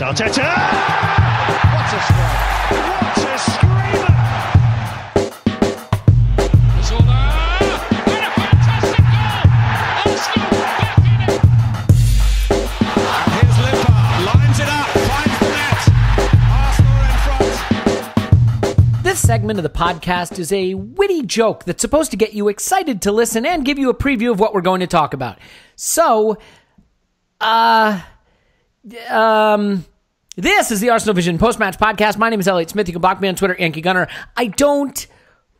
Arteta! What a strike! What a screamer! Zola! And a fantastic goal! Arsenal back in it! Here's Limpar, lines it up, finds the net. Arsenal in front. This segment of the podcast is a witty joke that's supposed to get you excited to listen and give you a preview of what we're going to talk about. So, uh, um, this is the Arsenal Vision post match podcast. My name is Elliot Smith. You can block me on Twitter, Yankee Gunner. I don't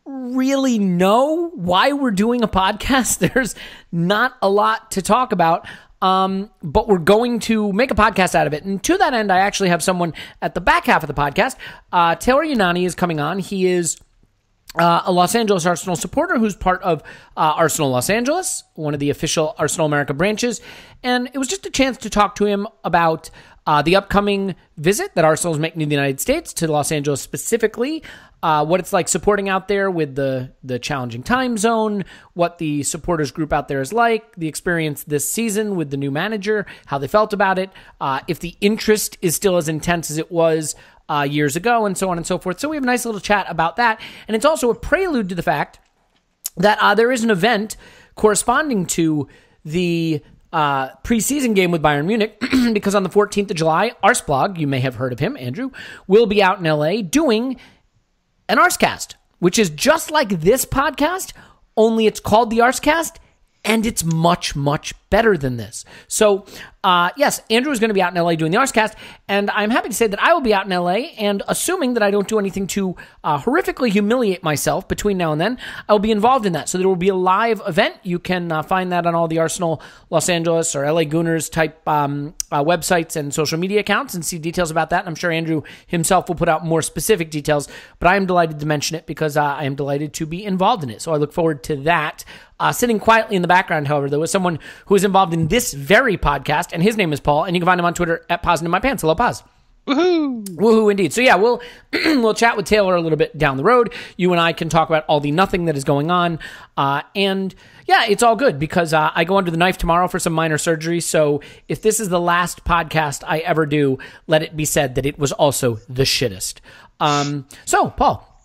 really know why we're doing a podcast. There's not a lot to talk about. Um, but we're going to make a podcast out of it. And to that end, I actually have someone at the back half of the podcast. Uh, Taylor Younani is coming on. He is uh, a Los Angeles Arsenal supporter who's part of uh, Arsenal Los Angeles, one of the official Arsenal America branches. And it was just a chance to talk to him about uh, the upcoming visit that Arsenal is making to the United States, to Los Angeles specifically, uh, what it's like supporting out there with the, the challenging time zone, what the supporters group out there is like, the experience this season with the new manager, how they felt about it, uh, if the interest is still as intense as it was uh, years ago, and so on and so forth. So we have a nice little chat about that. And it's also a prelude to the fact that uh, there is an event corresponding to the uh, preseason game with Bayern Munich because on the 14th of July, Arsblog, you may have heard of him, Andrew, will be out in LA doing an Arscast, which is just like this podcast, only it's called the Arscast and it's much, much better than this. So, uh, yes, Andrew is going to be out in LA doing the Arscast, and I'm happy to say that I will be out in LA. And assuming that I don't do anything to uh, horrifically humiliate myself between now and then, I will be involved in that. So there will be a live event. You can uh, find that on all the Arsenal Los Angeles or LA Gooners type um, uh, websites and social media accounts and see details about that. And I'm sure Andrew himself will put out more specific details, but I am delighted to mention it because uh, I am delighted to be involved in it. So I look forward to that. Uh, sitting quietly in the background, however, there was someone who is involved in this very podcast, and his name is Paul, and you can find him on Twitter at Poznan in My Pants. Hello, Pause. Woohoo! Woohoo, indeed. So yeah, we'll we'll chat with Taylor a little bit down the road. You and I can talk about all the nothing that is going on, uh, and yeah, it's all good because uh, I go under the knife tomorrow for some minor surgery. So if this is the last podcast I ever do, let it be said that it was also the shittest. Um, so Paul,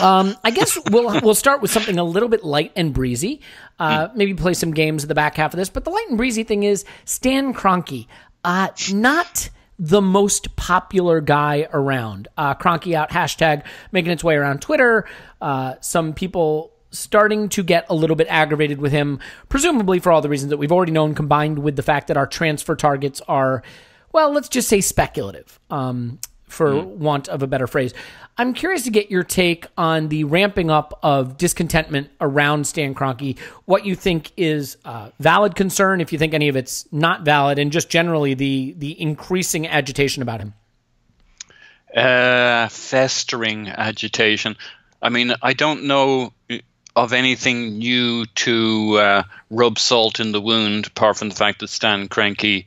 um, I guess we'll we'll start with something a little bit light and breezy. Uh, maybe play some games in the back half of this. But the light and breezy thing is Stan Kroenke, uh, not the most popular guy around. Uh, Kroenke out hashtag making its way around Twitter. Uh, some people starting to get a little bit aggravated with him, presumably for all the reasons that we've already known, combined with the fact that our transfer targets are, well, let's just say speculative. Um, for want of a better phrase. I'm curious to get your take on the ramping up of discontentment around Stan Kroenke. What you think is valid concern, if you think any of it's not valid, and just generally the the increasing agitation about him. Uh, festering agitation. I mean, I don't know of anything new to uh, rub salt in the wound, apart from the fact that Stan Kroenke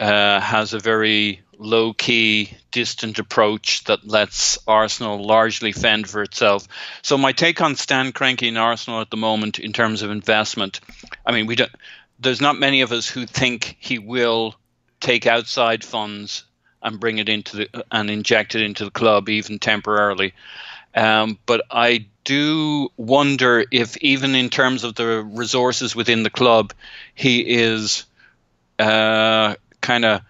uh, has a very low key, distant approach that lets Arsenal largely fend for itself. So my take on Stan Kroenke in Arsenal at the moment in terms of investment, I mean, we don't. There's not many of us who think he will take outside funds and bring it into the and inject it into the club even temporarily. Um, but I do wonder if even in terms of the resources within the club, he is uh, kind of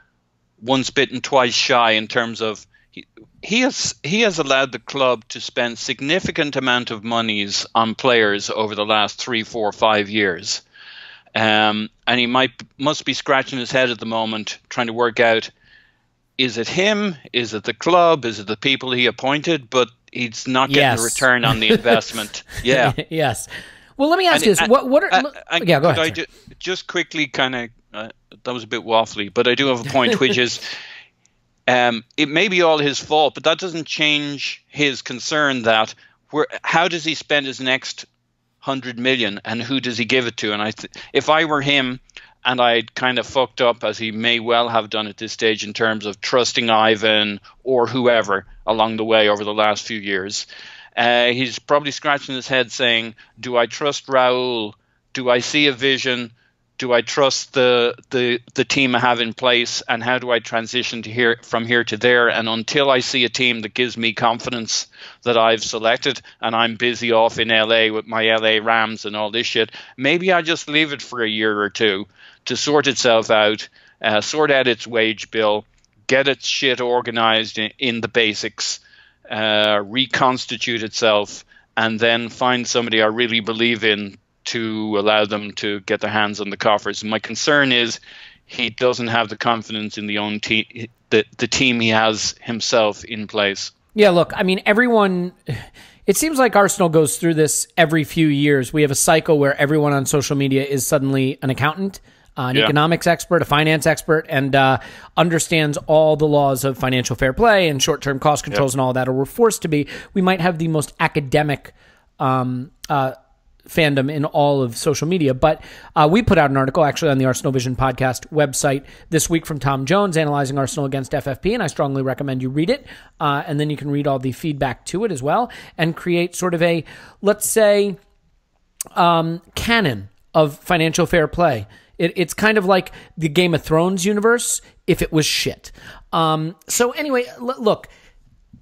once bitten, twice shy in terms of he, he has he has allowed the club to spend significant amount of monies on players over the last three, four, five years, um, and he might must be scratching his head at the moment trying to work out is it him, is it the club, is it the people he appointed, but he's not getting Yes. a return on the investment. yeah. yes. Well, let me ask And- you this: and- what what are? and yeah, go ahead. Ju- just quickly kind of uh, that was a bit waffly, but I do have a point, which is um, it may be all his fault, but that doesn't change his concern that where how does he spend his next hundred million and who does he give it to? And I, th- if I were him. And I'd kind of fucked up, as he may well have done at this stage, in terms of trusting Ivan or whoever along the way over the last few years. Uh, he's probably scratching his head saying, Do I trust Raul? Do I see a vision? Do I trust the the the team I have in place, and how do I transition to here from here to there? And until I see a team that gives me confidence that I've selected, and I'm busy off in LA with my LA Rams and all this shit, maybe I just leave it for a year or two to sort itself out, uh, sort out its wage bill, get its shit organized in, in the basics, uh, reconstitute itself, and then find somebody I really believe in to allow them to get their hands on the coffers. My concern is he doesn't have the confidence in the own team, the, the team he has himself in place. Yeah, look, I mean, everyone. It seems like Arsenal goes through this every few years. We have a cycle where everyone on social media is suddenly an accountant, uh, an Yeah. economics expert, a finance expert, and uh, understands all the laws of financial fair play and short term cost controls and all that, or we're forced to be. We might have the most academic um, uh, fandom in all of social media. But uh, we put out an article actually on the Arsenal Vision podcast website this week from Tom Jones analyzing Arsenal against FFP, and I strongly recommend you read it. Uh, and then you can read all the feedback to it as well and create sort of a, let's say, um, canon of financial fair play. It, it's kind of like the Game of Thrones universe if it was shit. Um, so anyway, look,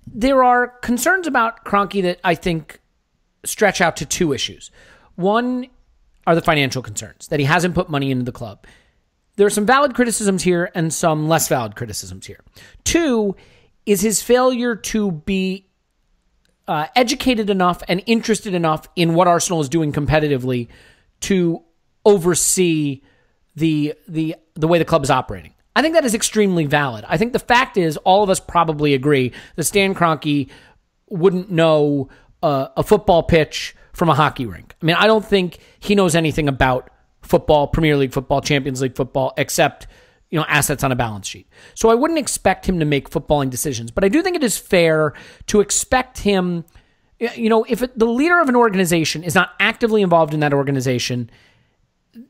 there are concerns about Kroenke that I think stretch out to two issues. One are the financial concerns that he hasn't put money into the club. There are some valid criticisms here and some less valid criticisms here. Two is his failure to be uh, educated enough and interested enough in what Arsenal is doing competitively to oversee the the the way the club is operating. I think that is extremely valid. I think the fact is, all of us probably agree that Stan Kroenke wouldn't know uh, a football pitch from a hockey rink. I mean, I don't think he knows anything about football, Premier League football, Champions League football, except you know assets on a balance sheet. So I wouldn't expect him to make footballing decisions, but I do think it is fair to expect him. You know, if it, the leader of an organization is not actively involved in that organization,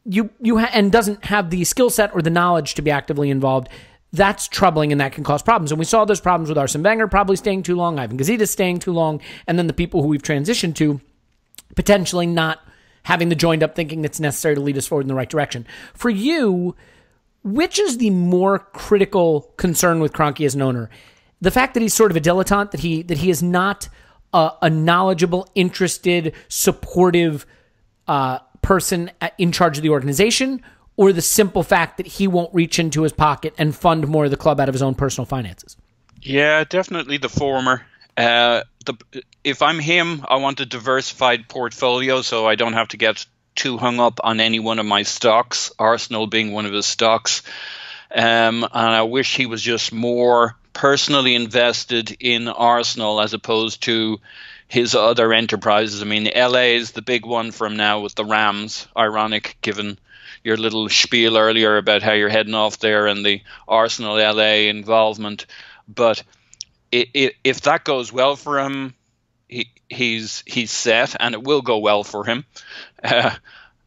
you you ha- and doesn't have the skill set or the knowledge to be actively involved, that's troubling and that can cause problems. And we saw those problems with Arsene Wenger probably staying too long, Ivan Gazidis staying too long, and then the people who we've transitioned to potentially not having the joined up thinking that's necessary to lead us forward in the right direction. For you, which is the more critical concern with Kroenke as an owner? The fact that he's sort of a dilettante, that he that he is not a, a knowledgeable, interested, supportive uh, person in charge of the organization, or the simple fact that he won't reach into his pocket and fund more of the club out of his own personal finances. Yeah, definitely the former. Uh, the if I'm him, I want a diversified portfolio, so I don't have to get too hung up on any one of my stocks. Arsenal being one of his stocks, um, and I wish he was just more personally invested in Arsenal as opposed to his other enterprises. I mean, LA is the big one from now with the Rams. Ironic, given your little spiel earlier about how you're heading off there and the Arsenal LA involvement, but i i if that goes well for him, he, he's he's set, and it will go well for him. Uh,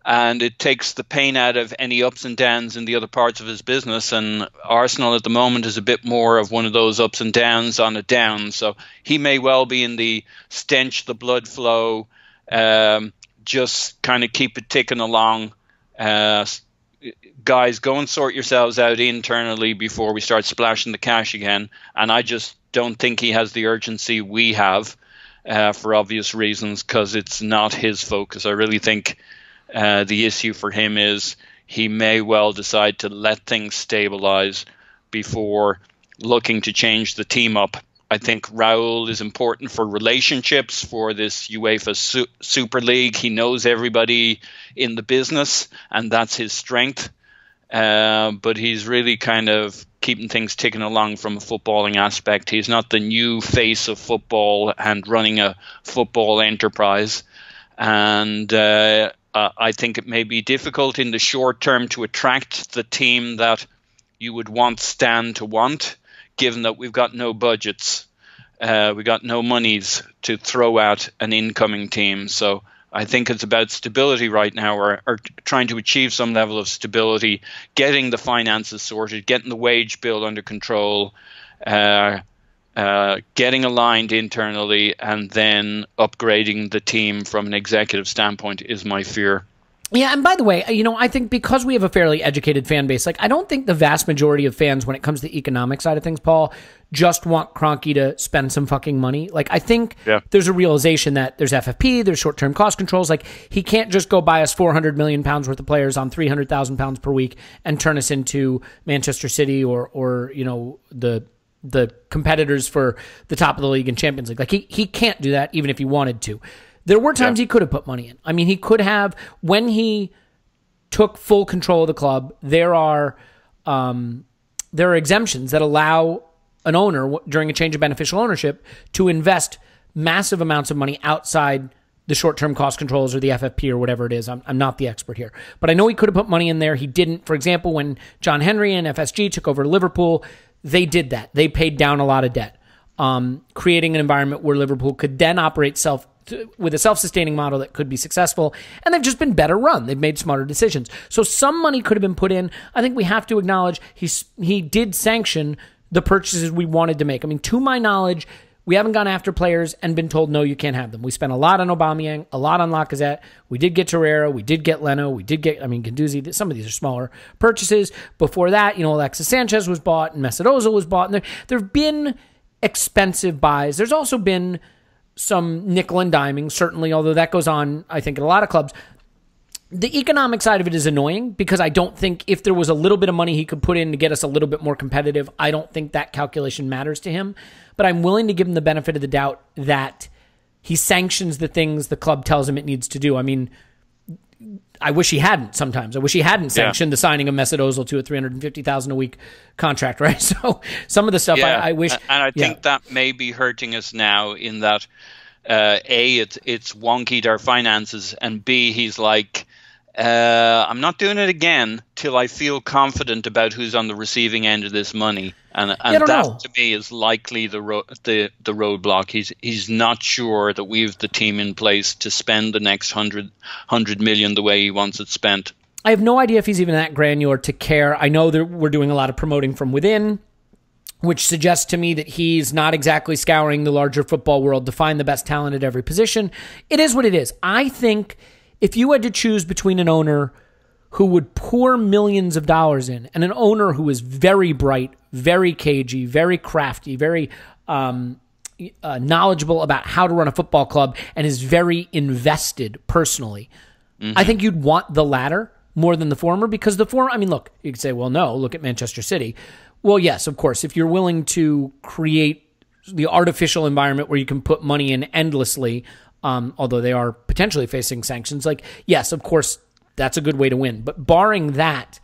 and it takes the pain out of any ups and downs in the other parts of his business. And Arsenal at the moment is a bit more of one of those ups and downs on a down. So he may well be in the stench, the blood flow, um, just kind of keep it ticking along. Uh, guys, go and sort yourselves out internally before we start splashing the cash again. And I just don't think he has the urgency we have uh, for obvious reasons because it's not his focus. I really think uh, the issue for him is he may well decide to let things stabilize before looking to change the team up. I think Raul is important for relationships for this UEFA Su- Super League. He knows everybody in the business, and that's his strength. Uh, but he's really kind of keeping things ticking along from a footballing aspect. He's not the new face of football and running a football enterprise. And uh, uh, I think it may be difficult in the short term to attract the team that you would want Stan to want, given that we've got no budgets. Uh, we got no monies to throw at an incoming team. So I think it's about stability right now, or, trying to achieve some level of stability, getting the finances sorted, getting the wage bill under control, uh, uh, getting aligned internally, and then upgrading the team from an executive standpoint is my fear. Yeah, and by the way, you know, I think because we have a fairly educated fan base, like I don't think the vast majority of fans, when it comes to the economic side of things, Paul, just want Kroenke to spend some fucking money. Like I think Yeah. there's a realization that there's FFP, there's short term cost controls. Like he can't just go buy us 400 million pounds worth of players on 300,000 pounds per week and turn us into Manchester City or or you know the the competitors for the top of the league and Champions League. Like he he can't do that even if he wanted to. There were times he could have put money in. I mean, he could have when he took full control of the club. There are um, there are exemptions that allow an owner during a change of beneficial ownership to invest massive amounts of money outside the short-term cost controls or the FFP or whatever it is. I'm, I'm not the expert here, but I know he could have put money in there. He didn't. For example, when John Henry and FSG took over Liverpool, they did that. They paid down a lot of debt, um, creating an environment where Liverpool could then operate self with a self-sustaining model that could be successful and they've just been better run. They've made smarter decisions. So some money could have been put in. I think we have to acknowledge he's he did sanction the purchases we wanted to make. I mean to my knowledge we haven't gone after players and been told no you can't have them. We spent a lot on Aubameyang, a lot on Lacazette. We did get Torreira. We did get Leno. We did get I mean Guendouzi some of these are smaller purchases. Before that you know Alexis Sanchez was bought and Mesut was bought. And there there've been expensive buys. There's also been some nickel and diming, certainly, although that goes on, I think, in a lot of clubs. The economic side of it is annoying because I don't think if there was a little bit of money he could put in to get us a little bit more competitive, I don't think that calculation matters to him. But I'm willing to give him the benefit of the doubt that he sanctions the things the club tells him it needs to do. I mean, I wish he hadn't. Sometimes I wish he hadn't sanctioned the signing of Mesut Ozil to a three hundred and fifty thousand a week contract. Right. So some of the stuff I, I wish. and I yeah. think that may be hurting us now in that uh, a it's it's wonky their finances, and b he's like. Uh, I'm not doing it again till I feel confident about who's on the receiving end of this money, and and that know. to me is likely the ro- the the roadblock. He's he's not sure that we've the team in place to spend the next hundred hundred million the way he wants it spent. I have no idea if he's even that granular to care. I know that we're doing a lot of promoting from within, which suggests to me that he's not exactly scouring the larger football world to find the best talent at every position. It is what it is. I think if you had to choose between an owner who would pour millions of dollars in and an owner who is very bright, very cagey, very crafty, very um, uh, knowledgeable about how to run a football club and is very invested personally, I think you'd want the latter more than the former because the former, I mean, look, you could say, well, no, look at Manchester City. Well, yes, of course, if you're willing to create the artificial environment where you can put money in endlessly, um, although they are potentially facing sanctions, like, yes, of course, that's a good way to win. But barring that,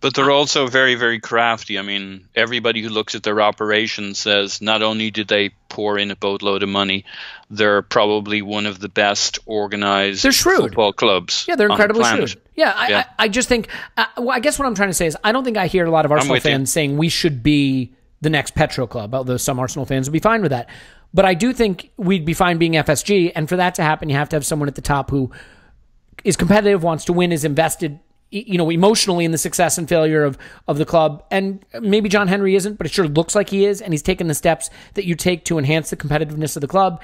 But they're also very, very crafty. I mean, everybody who looks at their operations says not only did they pour in a boatload of money, they're probably one of the best organized They're shrewd. football clubs. Yeah, they're on the incredibly shrewd. Yeah, I, Yeah. I, I just think. Uh, well, I guess what I'm trying to say is, I don't think I hear a lot of Arsenal with you. fans saying we should be the next Petro Club. Although some Arsenal fans would be fine with that, but I do think we'd be fine being FSG. And for that to happen, you have to have someone at the top who is competitive, wants to win, is invested. You know, emotionally in the success and failure of of the club, and maybe John Henry isn't, but it sure looks like he is, and he's taken the steps that you take to enhance the competitiveness of the club.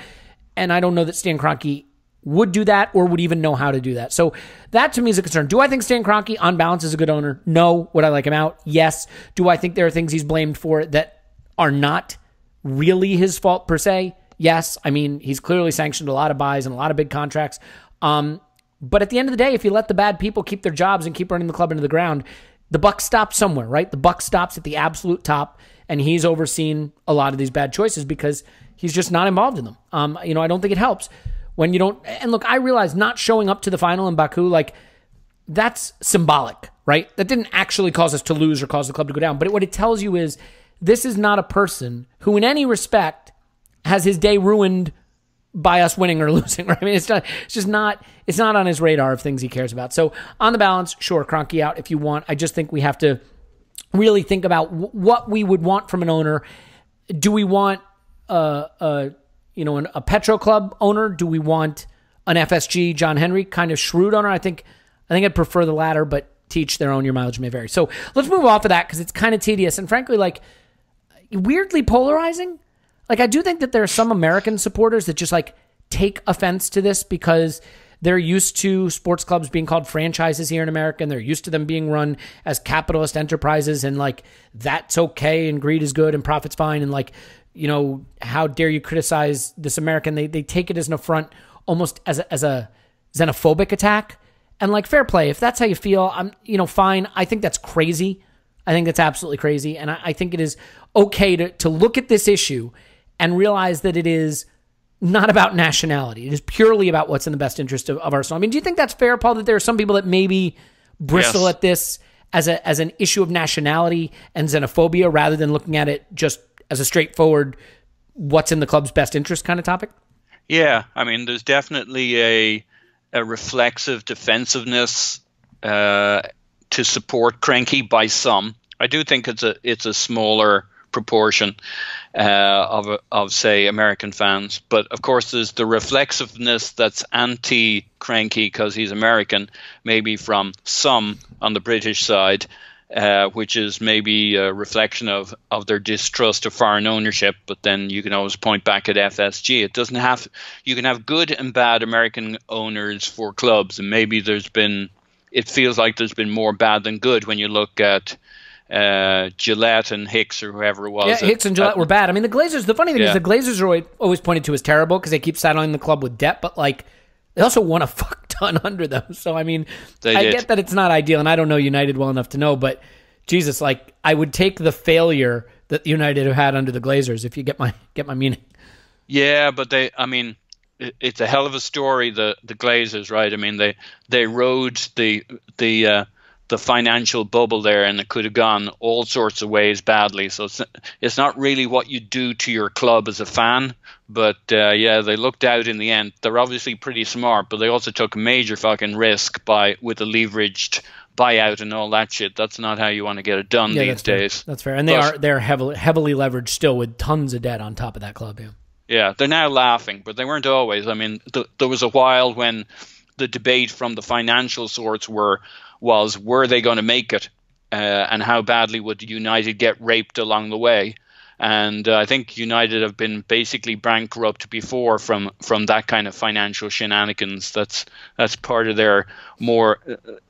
And I don't know that Stan Kroenke would do that or would even know how to do that. So that to me is a concern. Do I think Stan Kroenke on balance is a good owner? No. Would I like him out? Yes. Do I think there are things he's blamed for that are not really his fault per se? Yes. I mean, he's clearly sanctioned a lot of buys and a lot of big contracts. Um, but at the end of the day, if you let the bad people keep their jobs and keep running the club into the ground, the buck stops somewhere, right? The buck stops at the absolute top, and he's overseen a lot of these bad choices because he's just not involved in them. Um, you know, I don't think it helps when you don't. And look, I realize not showing up to the final in Baku, like that's symbolic, right? That didn't actually cause us to lose or cause the club to go down. But what it tells you is this is not a person who, in any respect, has his day ruined by us winning or losing. Right? I mean, it's not. It's just not. It's not on his radar of things he cares about. So on the balance, sure, Kroenke out if you want. I just think we have to really think about w- what we would want from an owner. Do we want a, a you know an, a Petro Club owner? Do we want an FSG John Henry kind of shrewd owner? I think I think I'd prefer the latter, but teach their own. Your mileage may vary. So let's move off of that because it's kind of tedious and frankly like weirdly polarizing. Like I do think that there are some American supporters that just like take offense to this because they're used to sports clubs being called franchises here in America, and they're used to them being run as capitalist enterprises, and like that's okay, and greed is good, and profit's fine, and like you know, how dare you criticize this American? They they take it as an affront, almost as a, as a xenophobic attack. And like fair play, if that's how you feel, I'm you know fine. I think that's crazy. I think that's absolutely crazy, and I, I think it is okay to to look at this issue and realize that it is not about nationality. It is purely about what's in the best interest of, of Arsenal. I mean, do you think that's fair, Paul? That there are some people that maybe bristle Yes. at this as a as an issue of nationality and xenophobia rather than looking at it just as a straightforward what's in the club's best interest kind of topic? Yeah, I mean, there's definitely a a reflexive defensiveness uh, to support Cranky by some. I do think it's a it's a smaller proportion uh, of of say American fans, but of course there's the reflexiveness that's anti Cranky because he's American, maybe from some on the British side. Uh, which is maybe a reflection of, of their distrust of foreign ownership. But then you can always point back at FSG. It doesn't have you can have good and bad American owners for clubs, and maybe there's been it feels like there's been more bad than good when you look at uh, Gillett and Hicks or whoever it was. Yeah, Hicks and Gillett Uh, were bad. I mean, the Glazers. The funny thing is, the Glazers are always, always pointed to as terrible because they keep saddling the club with debt, but like they also won a fuck ton under them. So I mean, They I did. get that it's not ideal, and I don't know United well enough to know, but Jesus, like I would take the failure that United have had under the Glazers if you get my get my meaning. Yeah, but they, I mean, it, it's a hell of a story. The the Glazers, right? I mean, they they rode the the uh, the financial bubble there, and it could have gone all sorts of ways badly. So it's it's not really what you do to your club as a fan. But uh, yeah, they looked out in the end. They're obviously pretty smart, but they also took a major fucking risk by with a leveraged buyout and all that shit. That's not how you want to get it done Yeah, these that's fair. days. That's fair, and they But- are they're heavily heavily leveraged still with tons of debt on top of that club. Yeah. Yeah, they're now laughing, but they weren't always. I mean, th- there was a while when the debate from the financial sorts were was were they going to make it, uh, and how badly would United get raped along the way? And uh, I think United have been basically bankrupt before from from that kind of financial shenanigans. That's that's part of their more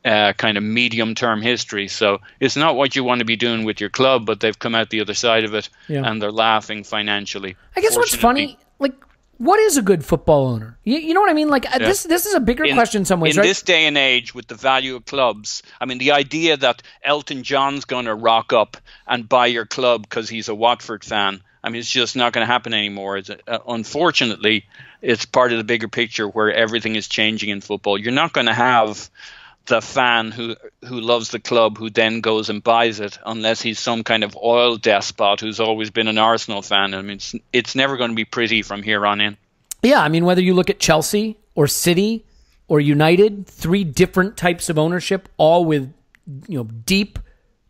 uh, kind of medium term history. So it's not what you want to be doing with your club, but they've come out the other side of it, Yeah. and they're laughing financially. I guess what's funny, like, what is a good football owner? You, you know what I mean? Like uh, this this is a bigger question in some ways, in right? this day and age with the value of clubs i mean the idea that elton john's going to rock up and buy your club because he's a watford fan i mean it's just not going to happen anymore it's, uh, unfortunately it's part of the bigger picture where everything is changing in football you're not going to have the fan who who loves the club who then goes and buys it unless he's some kind of oil despot who's always been an arsenal fan i mean it's, it's never going to be pretty from here on in Yeah, I mean, whether you look at Chelsea or City or United, three different types of ownership, all with you know deep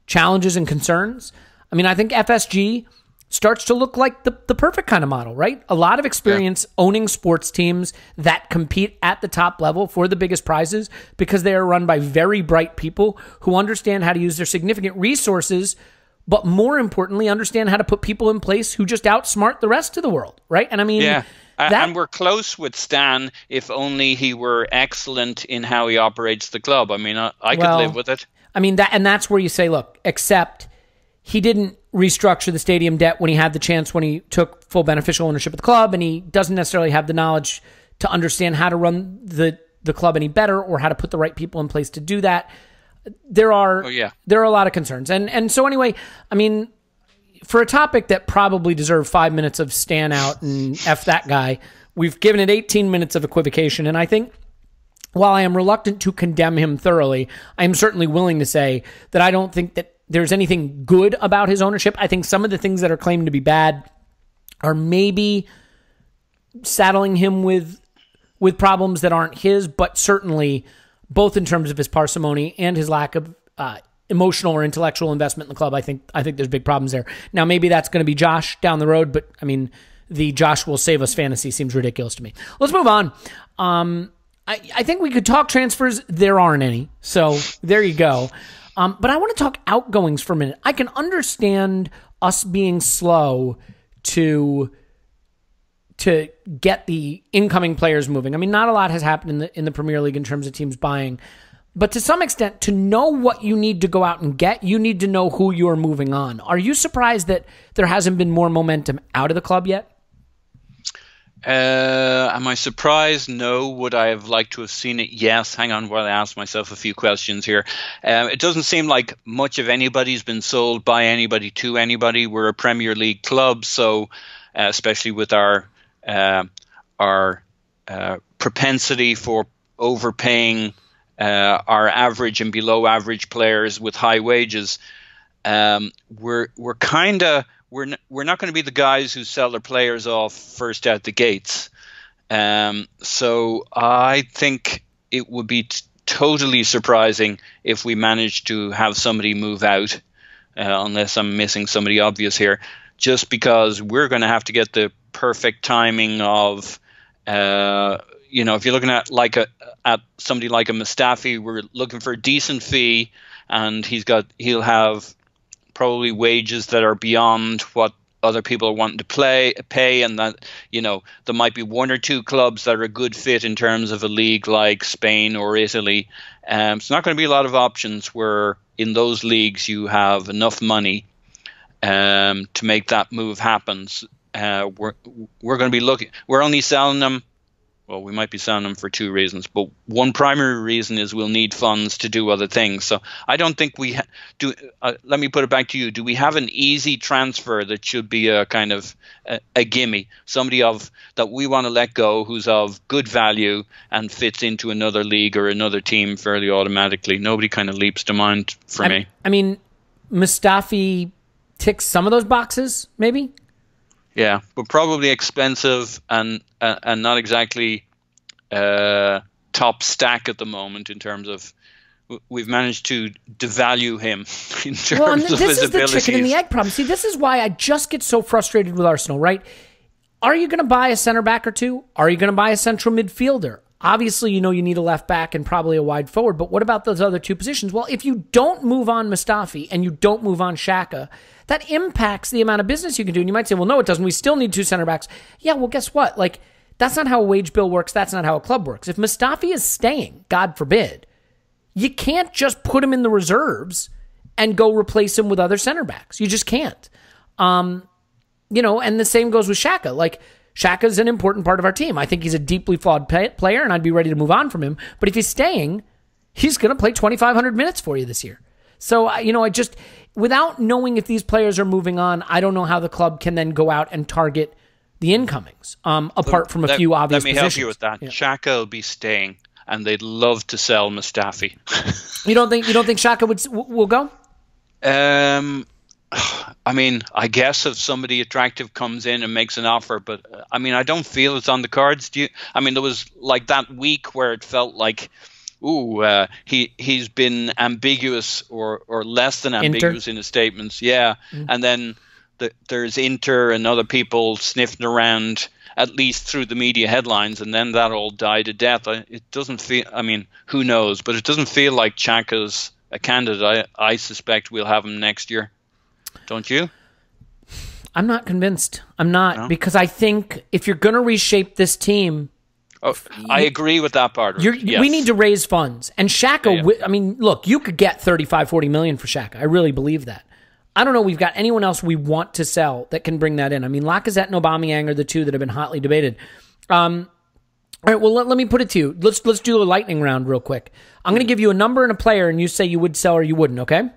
challenges and concerns. I mean, I think FSG starts to look like the, the perfect kind of model, right? A lot of experience owning sports teams that compete at the top level for the biggest prizes because they are run by very bright people who understand how to use their significant resources, but more importantly, understand how to put people in place who just outsmart the rest of the world, right? And I mean, Yeah. That- and we're close with Stan if only he were excellent in how he operates the club. I mean, I, I could Well, live with it. I mean that, and that's where you say, look, except he didn't restructure the stadium debt when he had the chance when he took full beneficial ownership of the club, and he doesn't necessarily have the knowledge to understand how to run the the club any better or how to put the right people in place to do that. There are Oh, yeah. there are a lot of concerns, and and so anyway, I mean, for a topic that probably deserved five minutes of stand out and f that guy, we've given it 18 minutes of equivocation, and I think while I am reluctant to condemn him thoroughly, I am certainly willing to say that I don't think that there's anything good about his ownership. I think some of the things that are claimed to be bad are maybe saddling him with with problems that aren't his, but certainly both in terms of his parsimony and his lack of uh, emotional or intellectual investment in the club. I think I think there's big problems there. Now maybe that's going to be Josh down the road, but I mean the Josh will save us fantasy seems ridiculous to me. Let's move on. Um, I, I think we could talk transfers. There aren't any, so there you go. Um, but I want to talk outgoings for a minute. I can understand us being slow to to get the incoming players moving. I mean, not a lot has happened in the in the Premier League in terms of teams buying, but to some extent, to know what you need to go out and get, you need to know who you're moving on. Are you surprised that there hasn't been more momentum out of the club yet? Uh, am I surprised? No. Would I have liked to have seen it? Yes. Hang on while I ask myself a few questions here. Um, it doesn't seem like much of anybody's been sold by anybody to anybody. We're a Premier League club, so uh, especially with our uh, our uh, propensity for overpaying uh, our average and below average players with high wages, um, we're we're kind of we're n- we're not going to be the guys who sell their players off first out the gates. Um, so I think it would be t- totally surprising if we managed to have somebody move out, uh, unless I'm missing somebody obvious here. Just because we're going to have to get the perfect timing of, uh, you know, if you're looking at like a at somebody like a Mustafi, we're looking for a decent fee, and he's got he'll have probably wages that are beyond what other people are wanting to play pay and that you know there might be one or two clubs that are a good fit in terms of a league like Spain or Italy. Um, it's not going to be a lot of options where in those leagues you have enough money um, to make that move happen. Uh, we're we're going to be looking we're only selling them well, we might be selling them for two reasons, but one primary reason is we'll need funds to do other things. So I don't think we ha- do. Uh, let me put it back to you. Do we have an easy transfer that should be a kind of a, a gimme? Somebody of that we want to let go, who's of good value and fits into another league or another team fairly automatically. Nobody kind of leaps to mind for I, me. I mean, Mustafi ticks some of those boxes, maybe. Yeah, but probably expensive and uh, and not exactly uh, top stack at the moment in terms of we've managed to devalue him in terms well, and of this his is the chicken and the egg problem. See, this is why I just get so frustrated with Arsenal. Right? Are you going to buy a center back or two? Are you going to buy a central midfielder? Obviously, you know you need a left back and probably a wide forward, but what about those other two positions? Well, if you don't move on Mustafi and you don't move on Xhaka, that impacts the amount of business you can do. And you might say, well, no, it doesn't. We still need two center backs. Yeah, well, guess what? Like, that's not how a wage bill works. That's not how a club works. If Mustafi is staying, God forbid, you can't just put him in the reserves and go replace him with other center backs. You just can't. Um, you know, and the same goes with Xhaka. Like, Xhaka's an important part of our team. I think he's a deeply flawed player, and I'd be ready to move on from him. But if he's staying, he's going to play 2,500 minutes for you this year. So, you know, I just, without knowing if these players are moving on, I don't know how the club can then go out and target the incomings, um, apart from a let, few obvious Let me positions. help you with that. Yeah. Xhaka will be staying, and they'd love to sell Mustafi. You don't think you don't think Xhaka would will go? um, I mean, I guess if somebody attractive comes in and makes an offer, but uh, I mean, I don't feel it's on the cards. Do you? I mean, there was like that week where it felt like, ooh, uh, he he's been ambiguous or or less than ambiguous in his statements. Yeah, and then the, there's Inter and other people sniffing around at least through the media headlines, and then that all died a death. I, it doesn't feel. I mean, who knows? But it doesn't feel like Xhaka's a candidate. I, I suspect we'll have him next year. Don't you? I'm not convinced. I'm not No? because I think if you're going to reshape this team, Oh, I agree with that part. yes. we need to raise funds. And Xhaka, Yeah, yeah. I mean, look, you could get 35, 40 million for Xhaka. I really believe that. I don't know. We've got anyone else we want to sell that can bring that in. I mean, Lacazette and Aubameyang are the two that have been hotly debated. Um, all right. Well, let, let me put it to you. Let's let's do a lightning round real quick. I'm going to give you a number and a player, and you say you would sell or you wouldn't. Okay.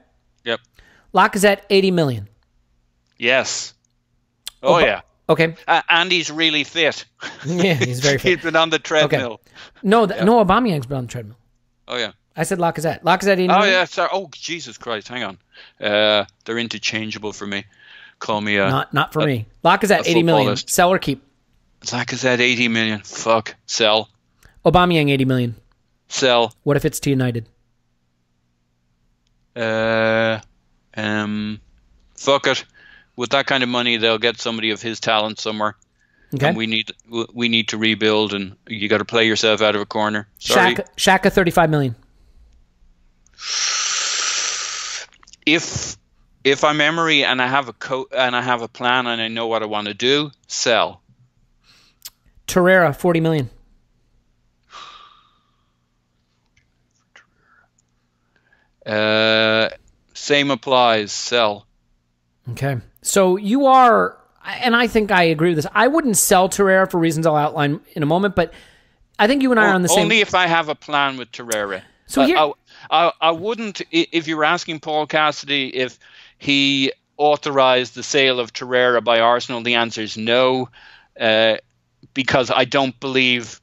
Yep. Lacazette, 80 million. Yes. Oh Oba- yeah. Okay. Uh, and he's really fit. Yeah, he's very fit. He's been on the treadmill. Okay. No, th- no, Aubameyang's been on the treadmill. Oh yeah. I said Lacazette. Lacazette, 80 Oh million? yeah. Sorry. Oh Jesus Christ. Hang on. Uh, they're interchangeable for me. Call me a Not not for me. Lacazette, a 80 million. Sell or keep. Lacazette, eighty million. Fuck. Sell. Aubameyang, 80 million. Sell. What if it's to United? Uh, um, fuck it. With that kind of money, they'll get somebody of his talent somewhere. Okay. And we need we need to rebuild, and you got to play yourself out of a corner. Sorry. Xhaka, Xhaka, 35 million. if if I'm Emery and I have a co- and I have a plan and I know what I want to do, sell. Torreira, 40 million. Uh, same applies. Sell. Okay. So you are, and I think I agree with this. I wouldn't sell Torreira for reasons I'll outline in a moment, but I think you and I are on the same. Only if I have a plan with Torreira. So I- here- I, I, I wouldn't. If you're asking Paul Cassidy if he authorized the sale of Torreira by Arsenal, the answer is no, uh, because I don't believe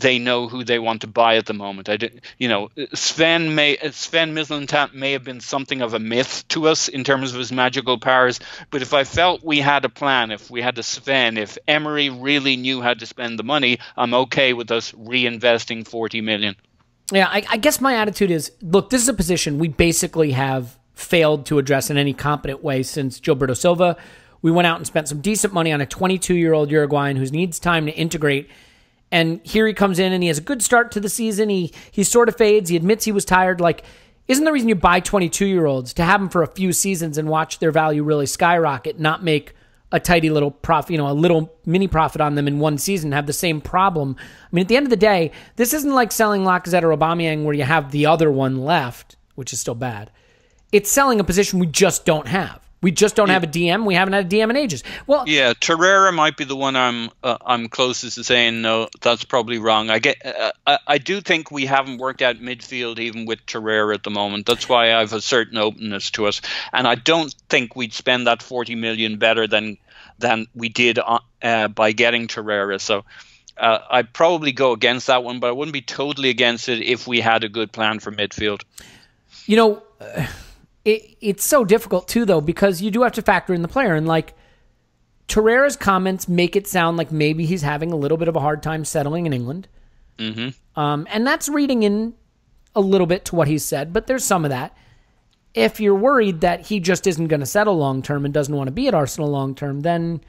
they know who they want to buy at the moment. I did, you know, Sven may Sven Mislintat may have been something of a myth to us in terms of his magical powers, but if I felt we had a plan, if we had a Sven, if Emery really knew how to spend the money, I'm okay with us reinvesting 40 million. Yeah, I, I guess my attitude is look, this is a position we basically have failed to address in any competent way since Gilberto Silva. We went out and spent some decent money on a 22 year old Uruguayan who needs time to integrate. And here he comes in and he has a good start to the season. He he sort of fades. He admits he was tired. Like, isn't the reason you buy 22 year olds to have them for a few seasons and watch their value really skyrocket, not make a tidy little profit, you know, a little mini profit on them in one season, have the same problem. I mean, at the end of the day, this isn't like selling Lacazette or Aubameyang where you have the other one left, which is still bad. It's selling a position we just don't have. We just don't have a DM. We haven't had a DM in ages. Well, Yeah, Torreira might be the one I'm uh, I'm closest to saying no. That's probably wrong. I get. Uh, I, I do think we haven't worked out midfield even with Torreira at the moment. That's why I have a certain openness to us, and I don't think we'd spend that forty million better than than we did uh, uh, by getting Torreira. So. Uh, I'd probably go against that one, but I wouldn't be totally against it if we had a good plan for midfield. you know, uh, it, it's so difficult too, though, because you do have to factor in the player. And like Torreira's comments make it sound like maybe he's having a little bit of a hard time settling in England. Mm-hmm. Um, and that's reading in a little bit to what he said, but there's some of that. If you're worried that he just isn't going to settle long term and doesn't want to be at Arsenal long term, then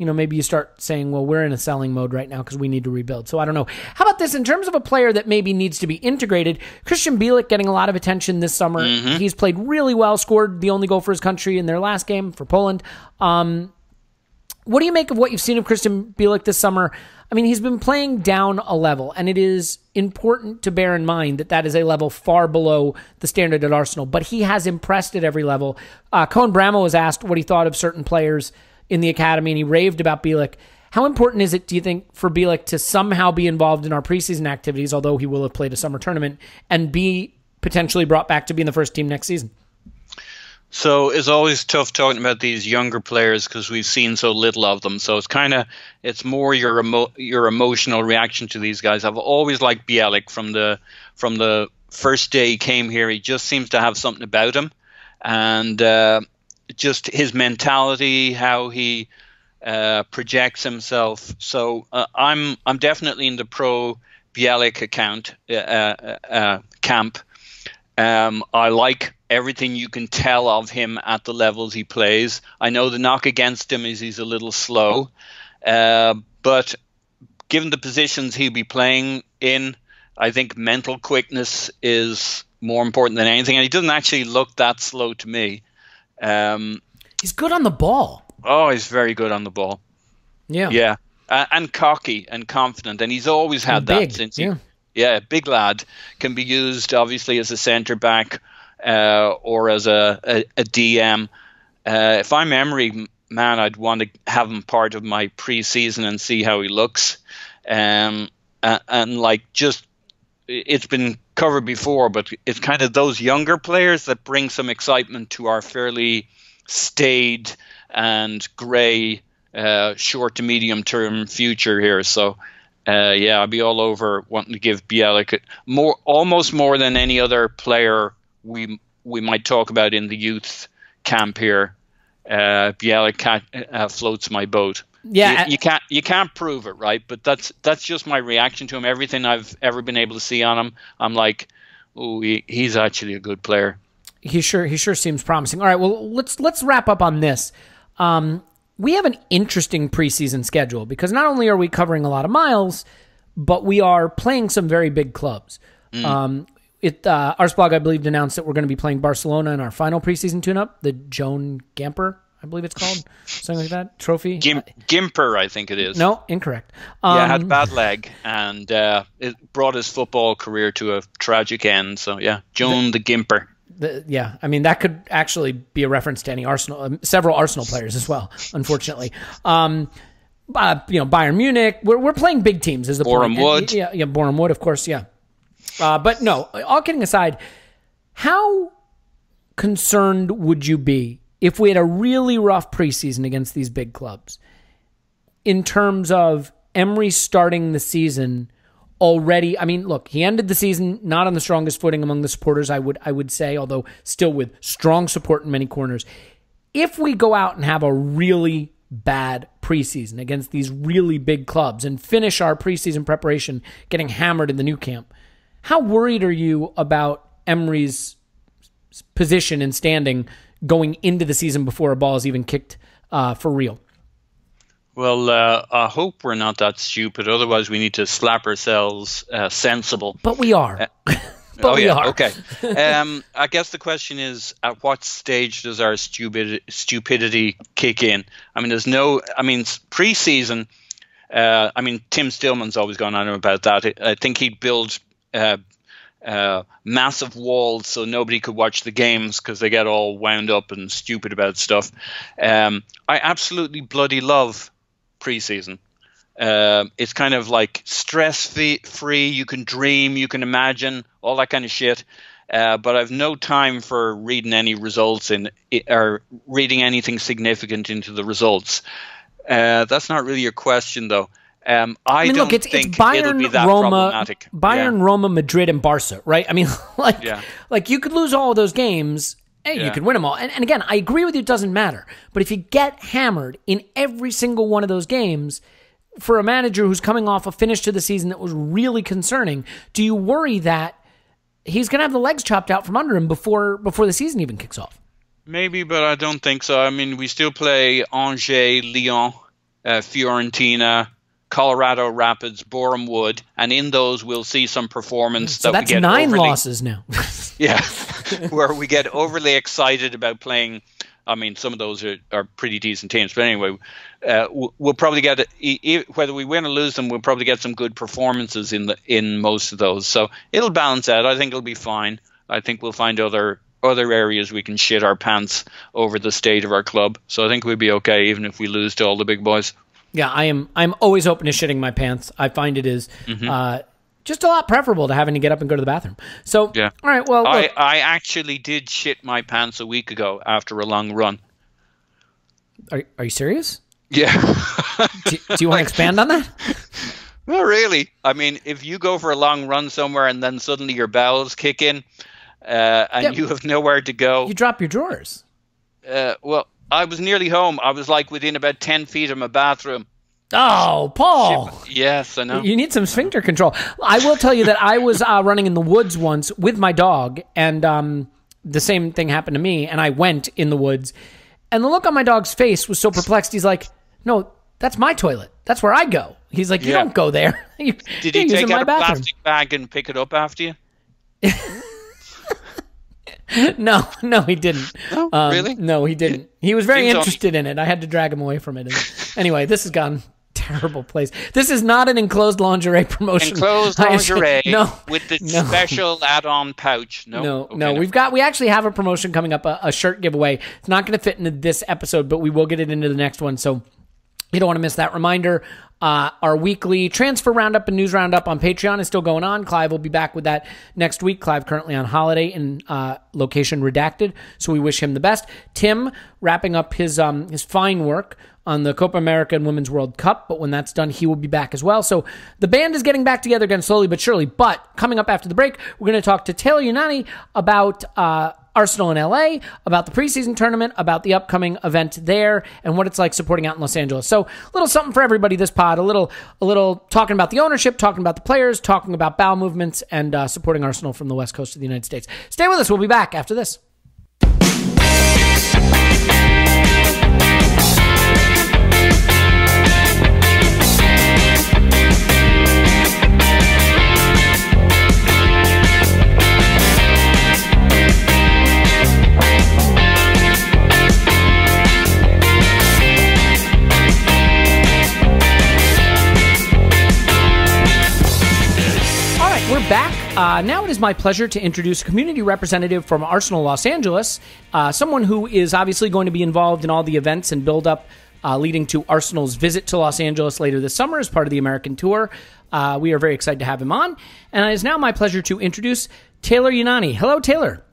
you know maybe you start saying, "Well, we're in a selling mode right now because we need to rebuild." So I don't know. How about this in terms of a player that maybe needs to be integrated? Krystian Bielik getting a lot of attention this summer. He's played really well, scored the only goal for his country in their last game for Poland. Um, what do you make of what you've seen of Krystian Bielik this summer? I mean, he's been playing down a level, and it is important to bear in mind that that is a level far below the standard at Arsenal. But he has impressed at every level. Uh, Cohen Bramall was asked what he thought of certain players in the academy, and he raved about Bielik. How important is it, do you think, for Bielik to somehow be involved in our preseason activities, although he will have played a summer tournament, and be potentially brought back to be in the first team next season? So it's always tough talking about these younger players because we've seen so little of them. So it's kind of it's more your emo- your emotional reaction to these guys. I've always liked Bielik from the from the first day he came here. He just seems to have something about him, and uh, just his mentality, how he uh, projects himself. So uh, I'm I'm definitely in the pro Bielik account uh, uh, uh, camp. Um, I like everything you can tell of him at the levels he plays. I know the knock against him is he's a little slow, uh, but given the positions he'll be playing in, I think mental quickness is more important than anything. And he doesn't actually look that slow to me. Um, He's good on the ball. oh, he's very good on the ball. Yeah. Yeah, uh, and cocky and confident, and he's always had And that big, since yeah. he. Yeah, big lad can be used obviously as a centre back uh, or as a, a, a DM. Uh, if I'm Emery, man, I'd want to have him part of my pre-season and see how he looks. Um, and, and like just it's been covered before, but it's kind of those younger players that bring some excitement to our fairly staid and grey uh, short to medium term future here. So, uh, yeah, I'd be all over wanting to give Bielik more, almost more than any other player we we might talk about in the youth camp here. Uh, uh, floats my boat. Yeah, you, you can't you can't prove it, right? But that's that's just my reaction to him. Everything I've ever been able to see on him, I'm like, oh, he, he's actually a good player. he sure he sure seems promising. All right, well let's let's wrap up on this. Um, we have an interesting preseason schedule because not only are we covering a lot of miles, but we are playing some very big clubs. Um, it uh, Arsblog, I believe, announced that we're going to be playing Barcelona in our final preseason tune-up, the Joan Gamper I believe it's called something like that. Trophy. Gim- Gimper, I think it is. no, incorrect. Um, Yeah, had bad leg and uh, it brought his football career to a tragic end. So yeah, Joan the Gimper. the, yeah, I mean that could actually be a reference to any Arsenal, um, several Arsenal players as well. Unfortunately, um, uh, you know Bayern Munich. We're we're playing big teams. Is the Boreham point? And- Wood. Yeah, yeah, Boreham Wood, of course. Yeah, uh, but no. All kidding aside, how concerned would you be if we had a really rough preseason against these big clubs? in terms of Emery starting the season already. I mean, look, he ended the season not on the strongest footing among the supporters. I would I would say, although still with strong support in many corners. If we go out and have a really bad preseason against these really big clubs and finish our preseason preparation getting hammered in the Nou Camp, how worried are you about Emery's position and standing going into the season before a ball is even kicked uh, for real? Well, uh, I hope we're not that stupid. Otherwise, we need to slap ourselves uh, sensible. But we are. but oh we yeah, are. okay. Um, I guess the question is, at what stage does our stupid stupidity kick in? I mean, there's no. I mean, preseason. Uh, I mean, Tim Stillman's always gone on about that. I- I think he'd build uh, uh, massive walls so nobody could watch the games because they get all wound up and stupid about stuff. Um, I absolutely bloody love preseason. Um, it's kind of like stress free. You can dream, you can imagine, all that kind of shit. Uh, but I've no time for reading any results in or reading anything significant into the results. Uh, that's not really your question, though. Um, I, I mean, look, it's, it's think it'll be Bayern, that Roma, problematic. Bayern, Yeah. Roma, Madrid, and Barca, right? I mean, like, Yeah. like you could lose all of those games. Hey, you Yeah. could win them all. And, and again, I agree with you. It doesn't matter. But if you get hammered in every single one of those games, for a manager who's coming off a finish to the season that was really concerning, do you worry that he's going to have the legs chopped out from under him before before the season even kicks off? Maybe, but I don't think so. I mean, we still play Angers, Lyon, uh, Fiorentina, Colorado Rapids, Boreham Wood, and in those we'll see some performance So that that's we get nine overly, losses now. Yeah, where we get overly excited about playing. I mean, some of those are, are pretty decent teams, but anyway, uh, we'll, we'll probably get whether we win or lose them. We'll probably get some good performances in the in most of those, so it'll balance out. I think it'll be fine. I think we'll find other other areas we can shit our pants over the state of our club. So I think we'll be okay, even if we lose to all the big boys. Yeah, I am. I'm always open to shitting my pants. I find it is, Mm-hmm. uh, just a lot preferable to having to get up and go to the bathroom. So, Yeah. all right. Well, I, I actually did shit my pants a week ago after a long run. are, are you serious? Yeah. Do, do you want to expand on that? Not really. I mean, if you go for a long run somewhere and then suddenly your bowels kick in uh, and Yeah. you have nowhere to go, You drop your drawers. uh, well, I was nearly home. I was like within about 10 feet of my bathroom. Oh, Paul. Yes, I know. You need some sphincter control. I will tell you that I was uh, running in the woods once with my dog, and um, the same thing happened to me. And I went in the woods, and the look on my dog's face was so perplexed. He's like, "No, that's my toilet. That's where I go." He's like, "You Yeah. don't go there. you, Did he take out a bathroom." plastic bag and pick it up after you? No, no, he didn't. No, Um, really? No, he didn't. He was very interested in it. I had to drag him away from it. Anyway, this has gone terrible place. This is not an enclosed lingerie promotion. Enclosed lingerie no, with the no. special add-on pouch. No, No, Okay, no, we've got we actually have a promotion coming up, a, a shirt giveaway. It's not going to fit into this episode, but we will get it into the next one. So you don't want to miss that reminder. Uh, our weekly transfer roundup and news roundup on Patreon is still going on. Clive will be back with that next week. Clive currently on holiday in uh, location redacted, so we wish him the best. Tim wrapping up his um, his fine work on the Copa America and Women's World Cup, but when that's done, he will be back as well. So the band is getting back together again slowly but surely. But coming up after the break, we're going to talk to Taylor Younani about. Uh, Arsenal in LA, about the preseason tournament, about the upcoming event there, and what it's like supporting out in Los Angeles. So, a little something for everybody this pod. A little, a little talking about the ownership, talking about the players, talking about bowel movements, and uh, supporting Arsenal from the West Coast of the United States. Stay with us. We'll be back after this. It is my pleasure to introduce a community representative from Arsenal Los Angeles, uh, someone who is obviously going to be involved in all the events and build up uh, leading to Arsenal's visit to Los Angeles later this summer as part of the American tour. Uh, we are very excited to have him on. And it is now my pleasure to introduce Taylor Younani. Hello, Taylor.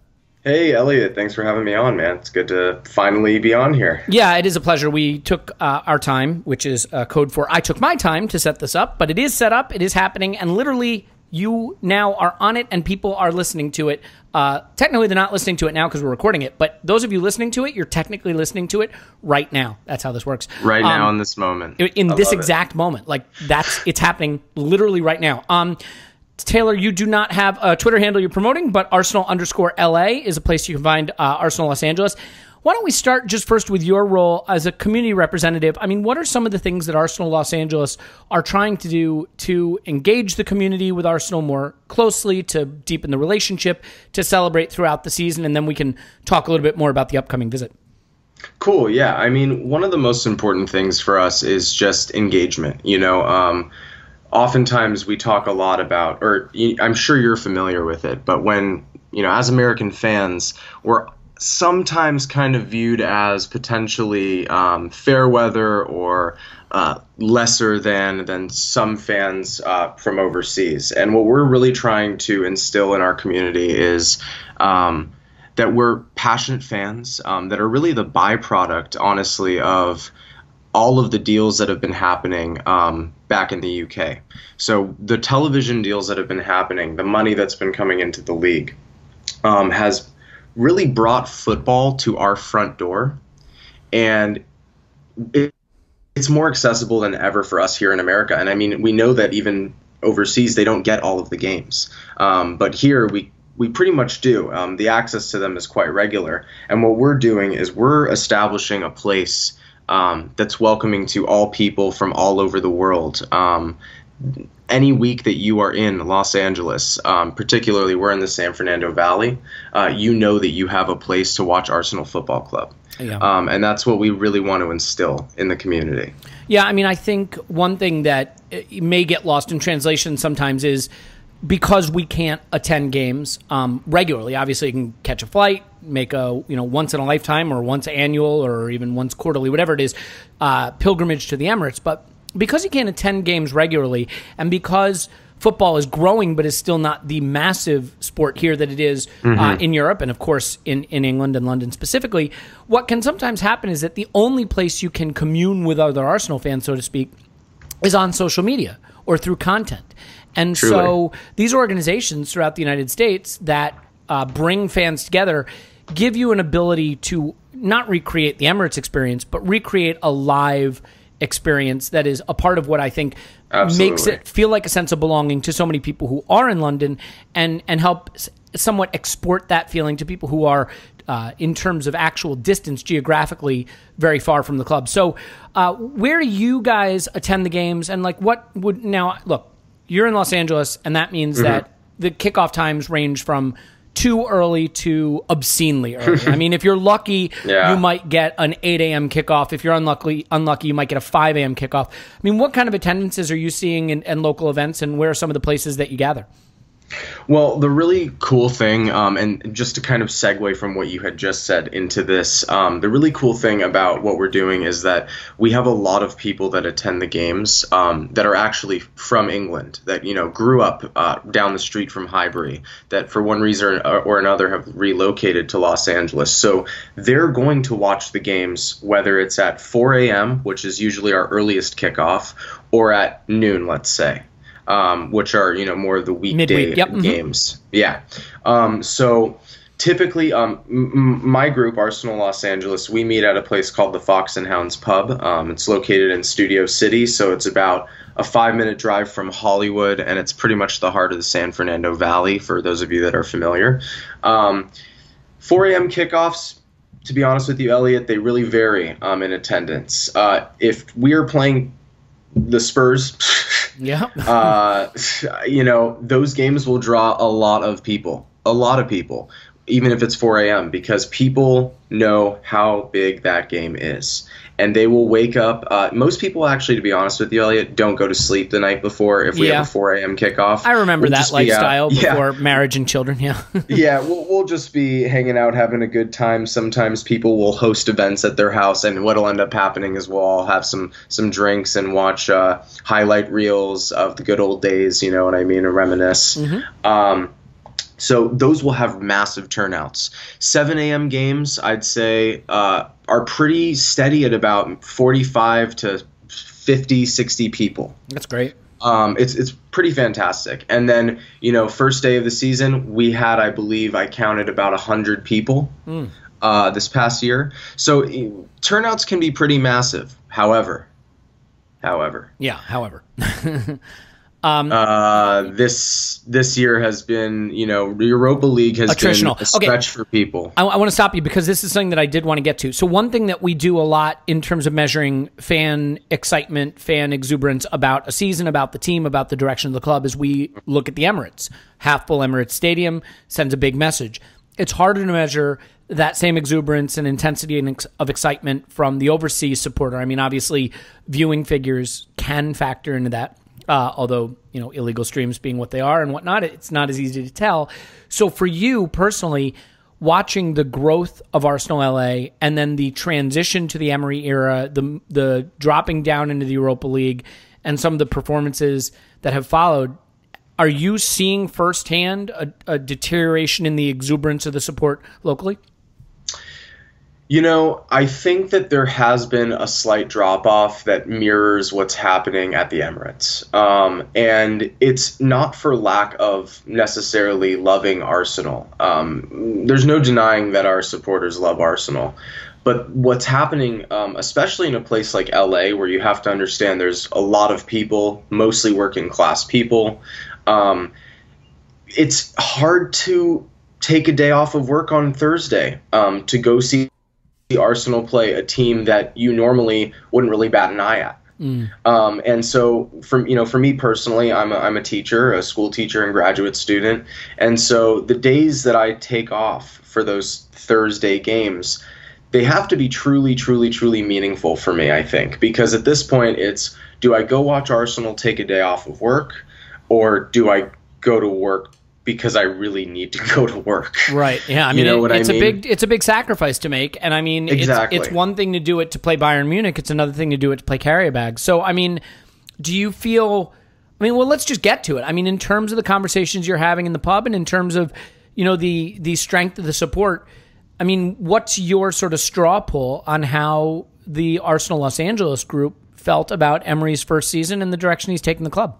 Hey, Elliot. Thanks for having me on, man. It's good to finally be on here. Yeah, it is a pleasure. We took uh, our time, which is a code for I took my time to set this up, but it is set up, it is happening, and literally you now are on it and people are listening to it. Uh, technically, they're not listening to it now because we're recording it, but those of you listening to it, you're technically listening to it right now. That's how this works. Right um, now, in this moment, in I this exact it. moment, like that's it's happening literally right now. Um, Taylor, you do not have a Twitter handle you're promoting, but Arsenal underscore LA is a place you can find uh, Arsenal Los Angeles. Why don't we start just first with your role as a community representative? I mean, what are some of the things that Arsenal Los Angeles are trying to do to engage the community with Arsenal more closely, to deepen the relationship, to celebrate throughout the season? And then we can talk a little bit more about the upcoming visit. Cool. Yeah. I mean, one of the most important things for us is just engagement. You know, um, oftentimes we talk a lot about, or I'm sure you're familiar with it, but when, you know, as American fans, we're sometimes kind of viewed as potentially um, fair weather or uh, lesser than than some fans uh, from overseas. And what we're really trying to instill in our community is um, that we're passionate fans um, that are really the byproduct, honestly, of all of the deals that have been happening um, back in the UK. So the television deals that have been happening, the money that's been coming into the league, um, has really brought football to our front door, and it, it's more accessible than ever for us here in America. And I mean, we know that even overseas they don't get all of the games, um, but here we we pretty much do. Um, the access to them is quite regular, and what we're doing is we're establishing a place um, that's welcoming to all people from all over the world. Um, any week that you are in Los Angeles, um, particularly we're in the San Fernando Valley, uh, you know that you have a place to watch Arsenal Football Club. Yeah. Um, and that's what we really want to instill in the community. Yeah, I mean, I think one thing that uh, may get lost in translation sometimes is because we can't attend games um, regularly. Obviously, you can catch a flight, make a you know once in a lifetime or once annual or even once quarterly, whatever it is, uh, pilgrimage to the Emirates. But because you can't attend games regularly, and because football is growing but is still not the massive sport here that it is, uh, mm-hmm. uh, in Europe and of course in, in England and London specifically, what can sometimes happen is that the only place you can commune with other Arsenal fans, so to speak, is on social media or through content. And Truly. so these organizations throughout the United States that uh, bring fans together give you an ability to not recreate the Emirates experience, but recreate a live experience that is a part of what I think Absolutely. makes it feel like a sense of belonging to so many people who are in London and and help somewhat export that feeling to people who are uh, in terms of actual distance geographically very far from the club. So, uh, where do you guys attend the games and like what would now look? You're in Los Angeles, and that means mm-hmm. that the kickoff times range from too early to obscenely early. I mean, if you're lucky, yeah. you might get an 8 a.m. kickoff. If you're unlucky, unlucky, you might get a 5 a.m. kickoff. I mean, what kind of attendances are you seeing in, in local events, and where are some of the places that you gather? Well, the really cool thing, um, and just to kind of segue from what you had just said into this, um, the really cool thing about what we're doing is that we have a lot of people that attend the games um, that are actually from England, that you know grew up uh, down the street from Highbury, that for one reason or another have relocated to Los Angeles. So they're going to watch the games whether it's at 4 a.m., which is usually our earliest kickoff, or at noon, let's say um, which are you know more of the weekday yep. Mm-hmm. games. Mm-hmm. Yeah. Um, so typically, um, m- my group, Arsenal Los Angeles, we meet at a place called the Fox and Hounds Pub. Um, it's located in Studio City, so it's about a five minute drive from Hollywood, and it's pretty much the heart of the San Fernando Valley for those of you that are familiar. Um, 4 a.m. kickoffs, to be honest with you, Elliot, they really vary um, in attendance. Uh, if we are playing the Spurs, Yeah. uh, you know, those games will draw a lot of people. A lot of people. even if it's 4 a.m., because people know how big that game is. And they will wake up. Uh, most people, actually, to be honest with you, Elliot, don't go to sleep the night before if we Yeah. have a 4 a.m. kickoff. I remember We'll that just be lifestyle Yeah. before marriage and children. Yeah. yeah, we'll, we'll just be hanging out, having a good time. Sometimes people will host events at their house, and what'll end up happening is we'll all have some some drinks and watch uh, highlight reels of the good old days. You know what I mean, and reminisce. Um, so those will have massive turnouts. 7 a.m. games, I'd say, uh, are pretty steady at about 45 to 50, 60 people That's great. um, it's it's pretty fantastic. And then you know, first day of the season, we had, I believe, I counted about hundred people uh, this past year. So eh, turnouts can be pretty massive. However, however, Yeah. However, uh, this this year has been, you know, the Europa League has Attritional. been a Okay. stretch for people. I, I want to stop you because this is something that I did want to get to. So, one thing that we do a lot in terms of measuring fan excitement, fan exuberance about a season, about the team, about the direction of the club is we look at the Emirates. Half full Emirates Stadium sends a big message. It's harder to measure that same exuberance and intensity and ex- of excitement from the overseas supporter. I mean, obviously, viewing figures can factor into that. Uh, although you know illegal streams being what they are and whatnot, it's not as easy to tell. So for you personally, watching the growth of Arsenal LA and then the transition to the Emery era, the the dropping down into the Europa League, and some of the performances that have followed, are you seeing firsthand a, a deterioration in the exuberance of the support locally? You know, I think that there has been a slight drop off that mirrors what's happening at the Emirates. Um, and it's not for lack of necessarily loving Arsenal. Um, there's no denying that our supporters love Arsenal. But what's happening, um, especially in a place like LA, where you have to understand there's a lot of people, mostly working class people, um, it's hard to take a day off of work on Thursday um, to go see Arsenal play a team that you normally wouldn't really bat an eye at. Um, and so, for you know, for me personally, I'm a, I'm a teacher, a school teacher and graduate student, and so the days that I take off for those Thursday games, they have to be truly, truly, truly meaningful for me. I think because at this point, it's do I go watch Arsenal take a day off of work, or do I go to work because I really need to go to work? Right. Yeah. I You mean, know it- what I it's a big it's a big sacrifice to make, and I mean, Exactly. it's it's one thing to do it to play Bayern Munich. It's another thing to do it to play carrier bag. So, I mean, do you feel? I mean, well, let's just get to it. I mean, in terms of the conversations you're having in the pub, and in terms of you know the the strength of the support. I mean, what's your sort of straw pull on how the Arsenal Los Angeles group felt about Emery's first season and the direction he's taken the club?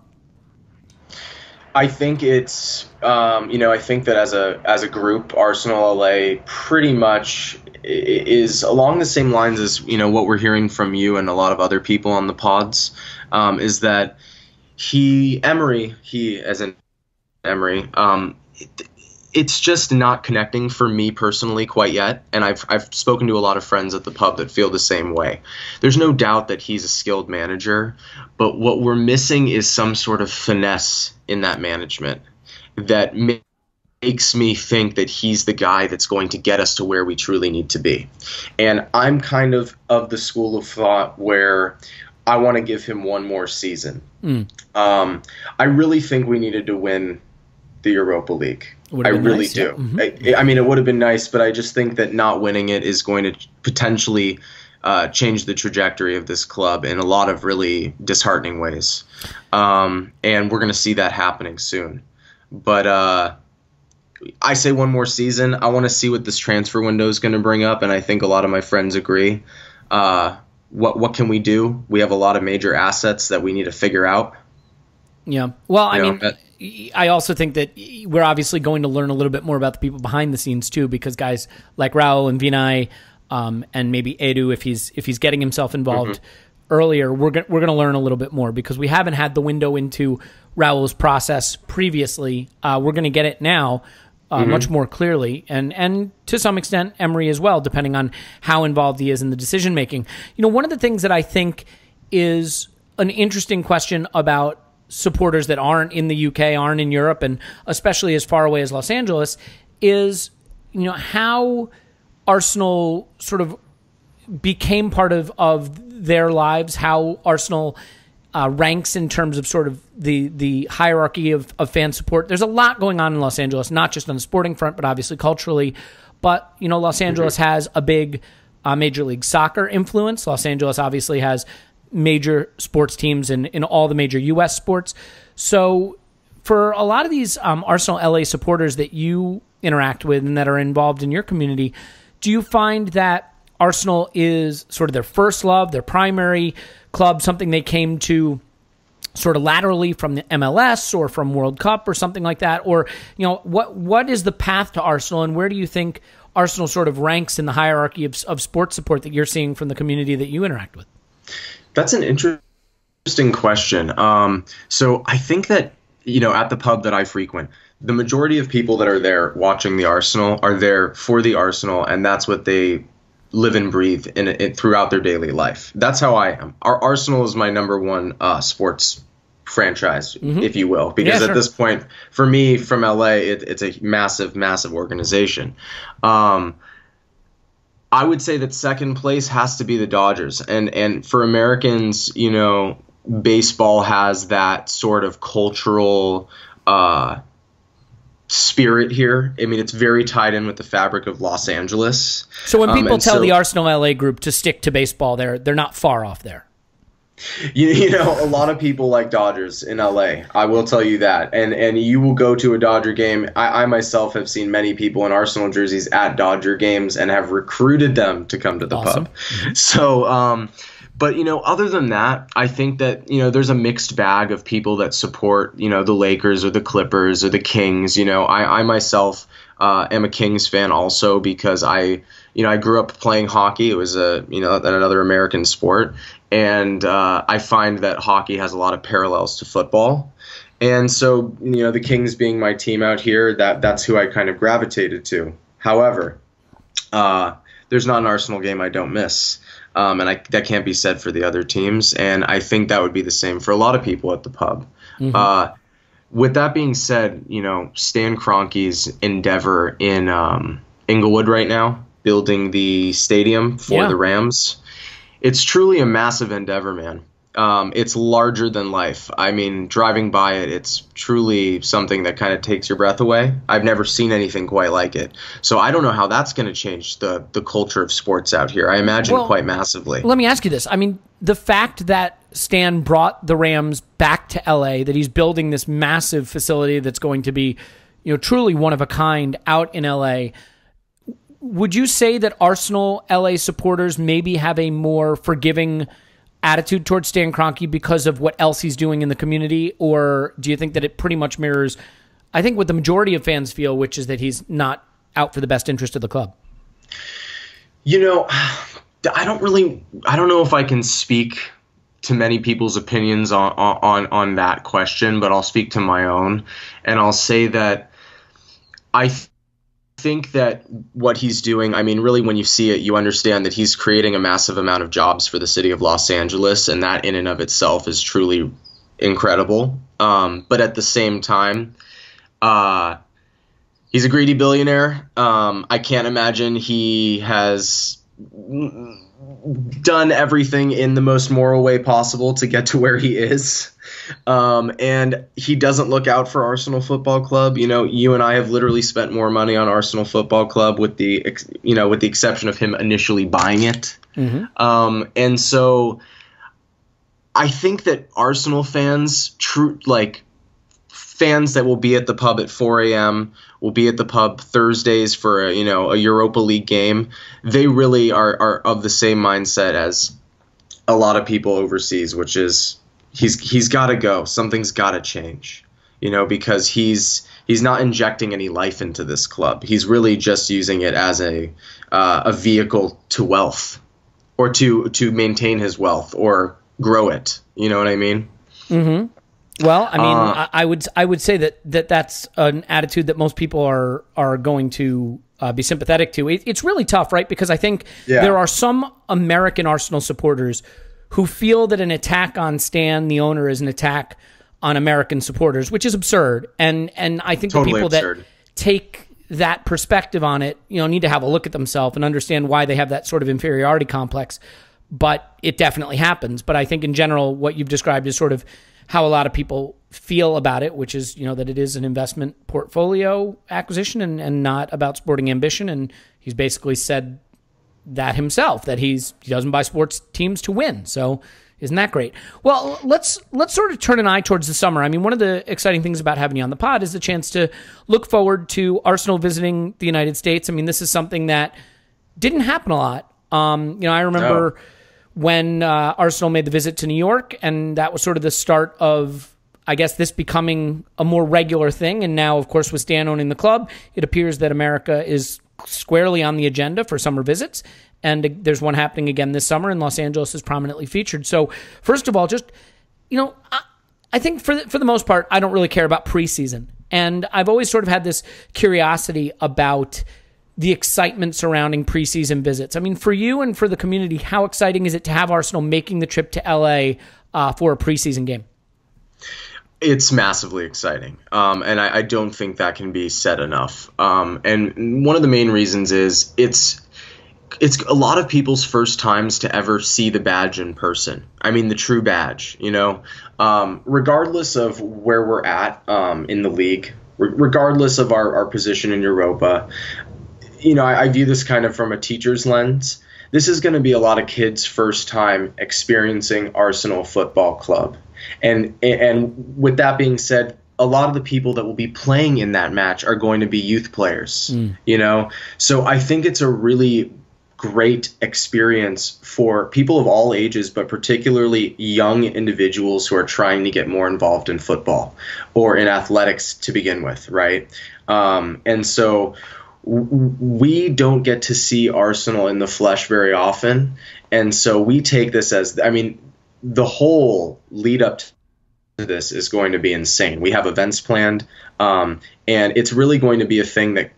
I think it's um, you know I think that as a as a group, Arsenal LA pretty much is along the same lines as you know what we're hearing from you and a lot of other people on the pods um, is that he Emery he as in Emery um, it's just not connecting for me personally quite yet and I've I've spoken to a lot of friends at the pub that feel the same way. There's no doubt that he's a skilled manager, but what we're missing is some sort of finesse in that management that makes me think that he's the guy that's going to get us to where we truly need to be. And I'm kind of of the school of thought where I want to give him one more season. Um, I really think we needed to win the Europa League. I really nice, yeah. do. I, I mean, it would have been nice, but I just think that not winning it is going to potentially uh, change the trajectory of this club in a lot of really disheartening ways. Um, and we're going to see that happening soon. But uh, I say one more season. I want to see what this transfer window is going to bring up, and I think a lot of my friends agree. Uh, what what can we do? We have a lot of major assets that we need to figure out. Yeah. Well, I know, mean, that- I also think that we're obviously going to learn a little bit more about the people behind the scenes too, because guys like Raul and Vinai, um, and maybe Edu, if he's if he's getting himself involved Mm-hmm. earlier, we're go- we're going to learn a little bit more because we haven't had the window into Raul's process previously. Uh, we're going to get it now. Uh, Mm-hmm. Much more clearly, and and to some extent Emery as well, depending on how involved he is in the decision making. You know, one of the things that I think is an interesting question about supporters that aren't in the UK, aren't in Europe, and especially as far away as Los Angeles, is you know how Arsenal sort of became part of of their lives, how Arsenal uh, ranks in terms of sort of the the hierarchy of, of fan support. There's a lot going on in Los Angeles, not just on the sporting front, but obviously culturally. But you know, Los Angeles has a big uh, Major League Soccer influence. Los Angeles obviously has major sports teams in in all the major U.S. sports. So for a lot of these um, Arsenal LA supporters that you interact with and that are involved in your community, do you find that Arsenal is sort of their first love, their primary club, something they came to sort of laterally from the MLS or from World Cup or something like that? Or, you know, what what is the path to Arsenal and where do you think Arsenal sort of ranks in the hierarchy of, of sports support that you're seeing from the community that you interact with? That's an interesting question. Um, so I think that, you know, at the pub that I frequent, the majority of people that are there watching the Arsenal are there for the Arsenal, and that's what they live and breathe in it throughout their daily life. That's how I am. Our Arsenal is my number one uh, sports franchise, mm-hmm. if you will, because yeah, sure. at this point, for me from LA, it, it's a massive, massive organization. Um, I would say that second place has to be the Dodgers, and and for Americans, you know, baseball has that sort of cultural. Uh, spirit here. I mean, it's very tied in with the fabric of Los Angeles. So when um, people um, tell so, the Arsenal LA group to stick to baseball, they're they're not far off there. You, you know, a lot of people like Dodgers in LA. I will tell you that. And and you will go to a Dodger game. I, I myself have seen many people in Arsenal jerseys at Dodger games and have recruited them to come to the awesome. pub. Mm-hmm. So um but you know, other than that, I think that you know there's a mixed bag of people that support you know the Lakers or the Clippers or the Kings. You know, I, I myself uh, am a Kings fan also because I you know I grew up playing hockey. It was a you know another American sport, and uh, I find that hockey has a lot of parallels to football. And so you know the Kings being my team out here, that that's who I kind of gravitated to. However, uh, there's not an Arsenal game I don't miss. Um, and I, that can't be said for the other teams. And I think that would be the same for a lot of people at the pub. Mm-hmm. Uh, with that being said, you know, Stan Kroenke's endeavor in um, Inglewood right now, building the stadium for yeah. the Rams, it's truly a massive endeavor, man. Um, it's larger than life. I mean, driving by it, it's truly something that kind of takes your breath away. I've never seen anything quite like it. So I don't know how that's going to change the the culture of sports out here. I imagine well, quite massively. Let me ask you this. I mean, the fact that Stan brought the Rams back to LA, that he's building this massive facility that's going to be, you know, truly one of a kind out in LA. Would you say that Arsenal LA supporters maybe have a more forgiving attitude towards Stan Kroenke because of what else he's doing in the community, or do you think that it pretty much mirrors? I think what the majority of fans feel, which is that he's not out for the best interest of the club. You know, I don't really, I don't know if I can speak to many people's opinions on on on that question, but I'll speak to my own, and I'll say that I think that what he's doing, I mean, really, when you see it, you understand that he's creating a massive amount of jobs for the city of Los Angeles, and that in and of itself is truly incredible. Um, but at the same time, uh, he's a greedy billionaire. Um, I can't imagine he has done everything in the most moral way possible to get to where he is. Um, and he doesn't look out for Arsenal Football Club. You know, you and I have literally spent more money on Arsenal Football Club with the, you know, with the exception of him initially buying it. Mm-hmm. Um, and so I think that Arsenal fans, true, like fans that will be at the pub at 4 a.m. will be at the pub Thursdays for a, you know a Europa League game. They really are are of the same mindset as a lot of people overseas, which is he's he's got to go. Something's got to change. You know because he's he's not injecting any life into this club. He's really just using it as a uh, a vehicle to wealth or to to maintain his wealth or grow it. You know what I mean? Mm-hmm. Well, I mean, uh, I, would I would say that, that that's an attitude that most people are are going to uh, be sympathetic to. It, it's really tough, right? Because I think yeah. there are some American Arsenal supporters who feel that an attack on Stan, the owner, is an attack on American supporters, which is absurd. And and I think totally the people absurd. that take that perspective on it, you know, need to have a look at themselves and understand why they have that sort of inferiority complex. But it definitely happens. But I think in general, what you've described is sort of how a lot of people feel about it, which is, you know, that it is an investment portfolio acquisition and, and not about sporting ambition. And he's basically said that himself, that he's he doesn't buy sports teams to win. So isn't that great? Well, let's let's sort of turn an eye towards the summer. I mean, one of the exciting things about having you on the pod is the chance to look forward to Arsenal visiting the United States. I mean, this is something that didn't happen a lot. Um, you know, I remember. When uh, Arsenal made the visit to New York, and that was sort of the start of, I guess, this becoming a more regular thing. And now, of course, with Stan owning the club, it appears that America is squarely on the agenda for summer visits. And uh, there's one happening again this summer, and Los Angeles is prominently featured. So, first of all, just you know, I, I think for the, for the most part, I don't really care about preseason, and I've always sort of had this curiosity about the excitement surrounding preseason visits. I mean, for you and for the community, how exciting is it to have Arsenal making the trip to LA uh, for a preseason game? It's massively exciting, um, and I, I don't think that can be said enough. Um, and one of the main reasons is it's it's a lot of people's first times to ever see the badge in person. I mean, the true badge. You know, um, regardless of where we're at um, in the league, re- regardless of our, our position in Europa, you know, I, I view this kind of from a teacher's lens. This is going to be a lot of kids' first time experiencing Arsenal Football Club, and and with that being said, a lot of the people that will be playing in that match are going to be youth players. You know, so I think it's a really great experience for people of all ages, but particularly young individuals who are trying to get more involved in football or in athletics to begin with, right? Um, and so we don't get to see Arsenal in the flesh very often. And so we take this as, I mean, the whole lead up to this is going to be insane. We have events planned, um, and it's really going to be a thing that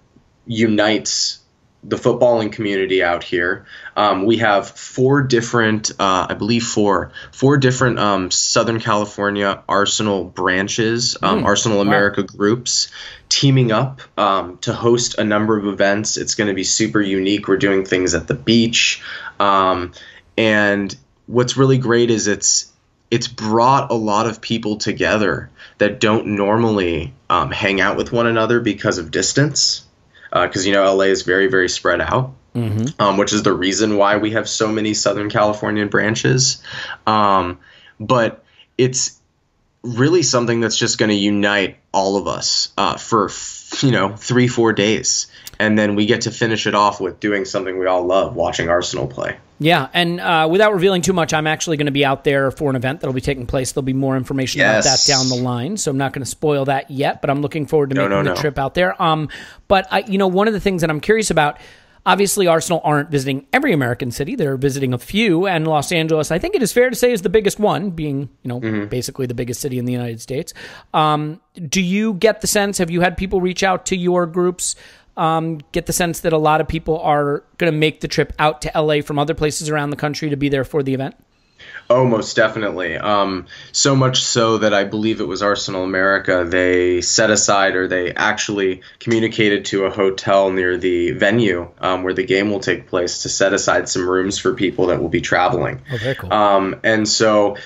unites the footballing community out here. Um, we have four different, uh, I believe four, four different um, Southern California Arsenal branches, um, Arsenal America groups, teaming up um, to host a number of events. It's going to be super unique. We're doing things at the beach, um, and what's really great is it's it's brought a lot of people together that don't normally um, hang out with one another because of distance because you know LA is very very spread out, um, which is the reason why we have so many Southern Californian branches. Um, but it's really something that's just going to unite all of us uh, for you know three four days, and then we get to finish it off with doing something we all love, watching Arsenal play. Yeah, and uh, without revealing too much, I'm actually going to be out there for an event that'll be taking place. There'll be more information about that down the line, so I'm not going to spoil that yet. But I'm looking forward to No, making no, the no. trip out there. Um, but I, you know, one of the things that I'm curious about. Obviously, Arsenal aren't visiting every American city. They're visiting a few, and Los Angeles, I think it is fair to say, is the biggest one, being you know Mm-hmm. basically the biggest city in the United States. Um, do you get the sense? Have you had people reach out to your groups? Um, get the sense that a lot of people are going to make the trip out to LA from other places around the country to be there for the event. Oh, most definitely. Um, so much so that I believe it was Arsenal America. They set aside, or they actually communicated to a hotel near the venue um, where the game will take place to set aside some rooms for people that will be traveling. Oh, very cool. Um, and so,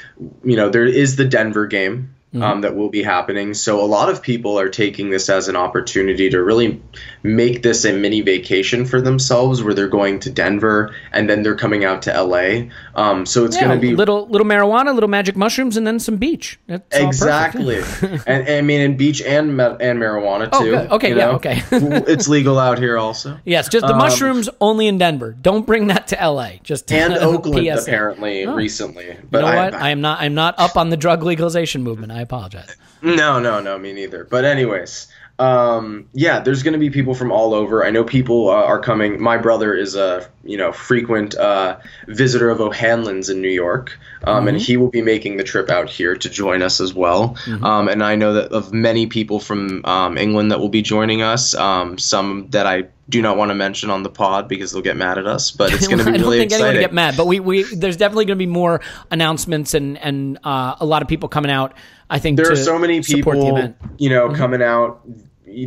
you know, there is the Denver game. Um, that will be happening. So a lot of people are taking this as an opportunity to really make this a mini vacation for themselves, where they're going to Denver and then they're coming out to LA. Um, so it's yeah, going to be little little marijuana, little magic mushrooms, and then some beach. That's. Exactly, and, and I mean in beach and and marijuana too. Oh. Okay, you yeah, okay. it's legal out here also, Yes, just the mushrooms only in Denver. Don't bring that to LA. Just and Oakland PSA. apparently recently. You But know I, what? I am not. I'm not up on the drug legalization movement. I apologize. no, no, no, me neither. But anyways, um, yeah, there's going to be people from all over. I know people uh, are coming. My brother is a you know frequent uh, visitor of O'Hanlon's in New York, um, and he will be making the trip out here to join us as well. Um, and I know that of many people from um, England that will be joining us. Um, some that I do not want to mention on the pod because they'll get mad at us. But it's going to be really exciting. I don't really think anyone exciting. would get mad, but we, we there's definitely going to be more announcements and and uh, a lot of people coming out. I think there to are so many support the people event. you know coming out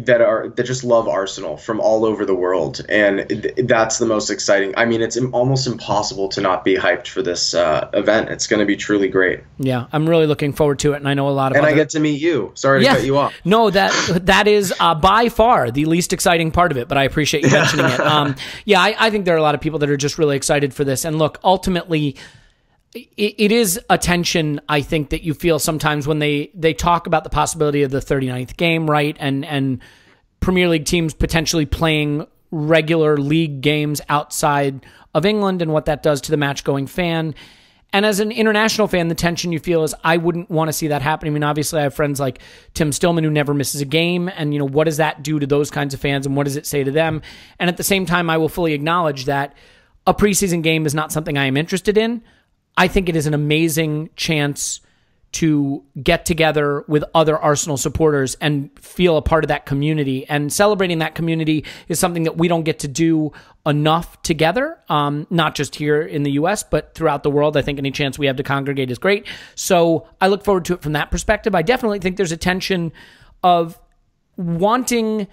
that are that just love Arsenal from all over the world, and th- that's the most exciting. I mean, it's im- almost impossible to not be hyped for this uh, event. It's going to be truly great, Yeah, I'm really looking forward to it, and I know a lot of. and other- I get to meet you. Sorry to cut you off. No, that that is uh, by far the least exciting part of it, but I appreciate you mentioning it. Um, yeah, I, I think there are a lot of people that are just really excited for this. And look, ultimately, it, it is a tension I think that you feel sometimes when they they talk about the possibility of the 39th game, right? And and Premier League teams potentially playing regular league games outside of England and what that does to the match going fan. And as an international fan, the tension you feel is I wouldn't want to see that happen. I mean, obviously, I have friends like Tim Stillman who never misses a game. And, you know, what does that do to those kinds of fans and what does it say to them? And at the same time, I will fully acknowledge that a preseason game is not something I am interested in. I think it is an amazing chance to get together with other Arsenal supporters and feel a part of that community. And celebrating that community is something that we don't get to do enough together, um, not just here in the US, but throughout the world. I think any chance we have to congregate is great. So I look forward to it from that perspective. I definitely think there's a tension of wanting,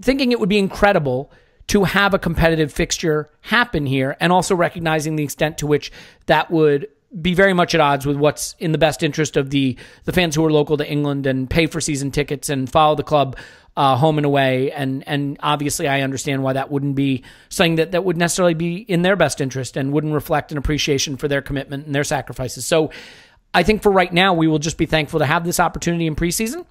thinking it would be incredible to have a competitive fixture happen here and also recognizing the extent to which that would be very much at odds with what's in the best interest of the the fans who are local to England and pay for season tickets and follow the club uh, home and away and and obviously I understand why that wouldn't be something that that would necessarily be in their best interest and wouldn't reflect an appreciation for their commitment and their sacrifices. So I think for right now we will just be thankful to have this opportunity in preseason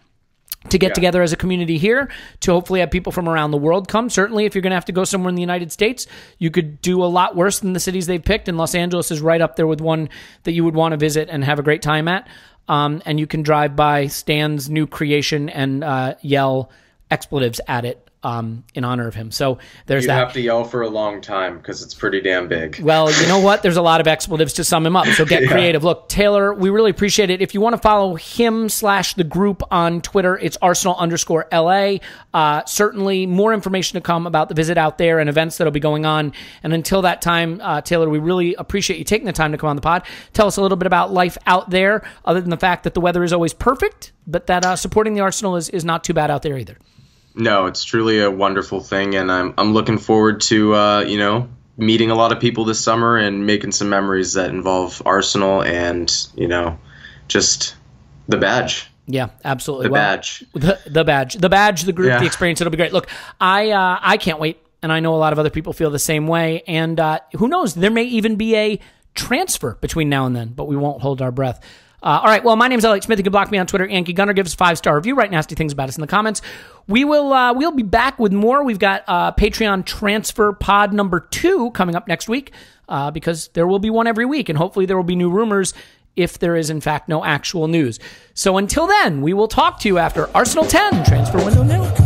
to get together as a community here to hopefully have people from around the world come. Certainly, if you're going to have to go somewhere in the United States, you could do a lot worse than the cities they've picked. And Los Angeles is right up there with one that you would want to visit and have a great time at. Um, and you can drive by Stan's new creation and uh, yell expletives at it um, in honor of him. So there's You that. have to yell for a long time because it's pretty damn big. Well, you know what? There's a lot of expletives to sum him up. So get creative. Look, Taylor, we really appreciate it. If you want to follow him slash the group on Twitter, it's Arsenal underscore LA. Uh, certainly more information to come about the visit out there and events that'll be going on. And until that time, uh, Taylor, we really appreciate you taking the time to come on the pod. Tell us a little bit about life out there, other than the fact that the weather is always perfect, but that uh, supporting the Arsenal is, is not too bad out there either. No, it's truly a wonderful thing, and I'm I'm looking forward to uh, you know meeting a lot of people this summer and making some memories that involve Arsenal and you know just the badge, Yeah, absolutely. the Well, badge. the the badge, the badge, the group, Yeah. the experience. It'll be great. Look, I uh, I can't wait, and I know a lot of other people feel the same way. And uh, who knows? There may even be a transfer between now and then, but we won't hold our breath. Uh, all right. Well, my name's Alex Smith. You can block me on Twitter. Yankee Gunner gives five star review. Write nasty things about us in the comments. We will uh, we'll be back with more. We've got uh, Patreon transfer pod number two coming up next week uh, because there will be one every week, and hopefully there will be new rumors if there is in fact no actual news. So until then, we will talk to you after Arsenal 10 transfer window now.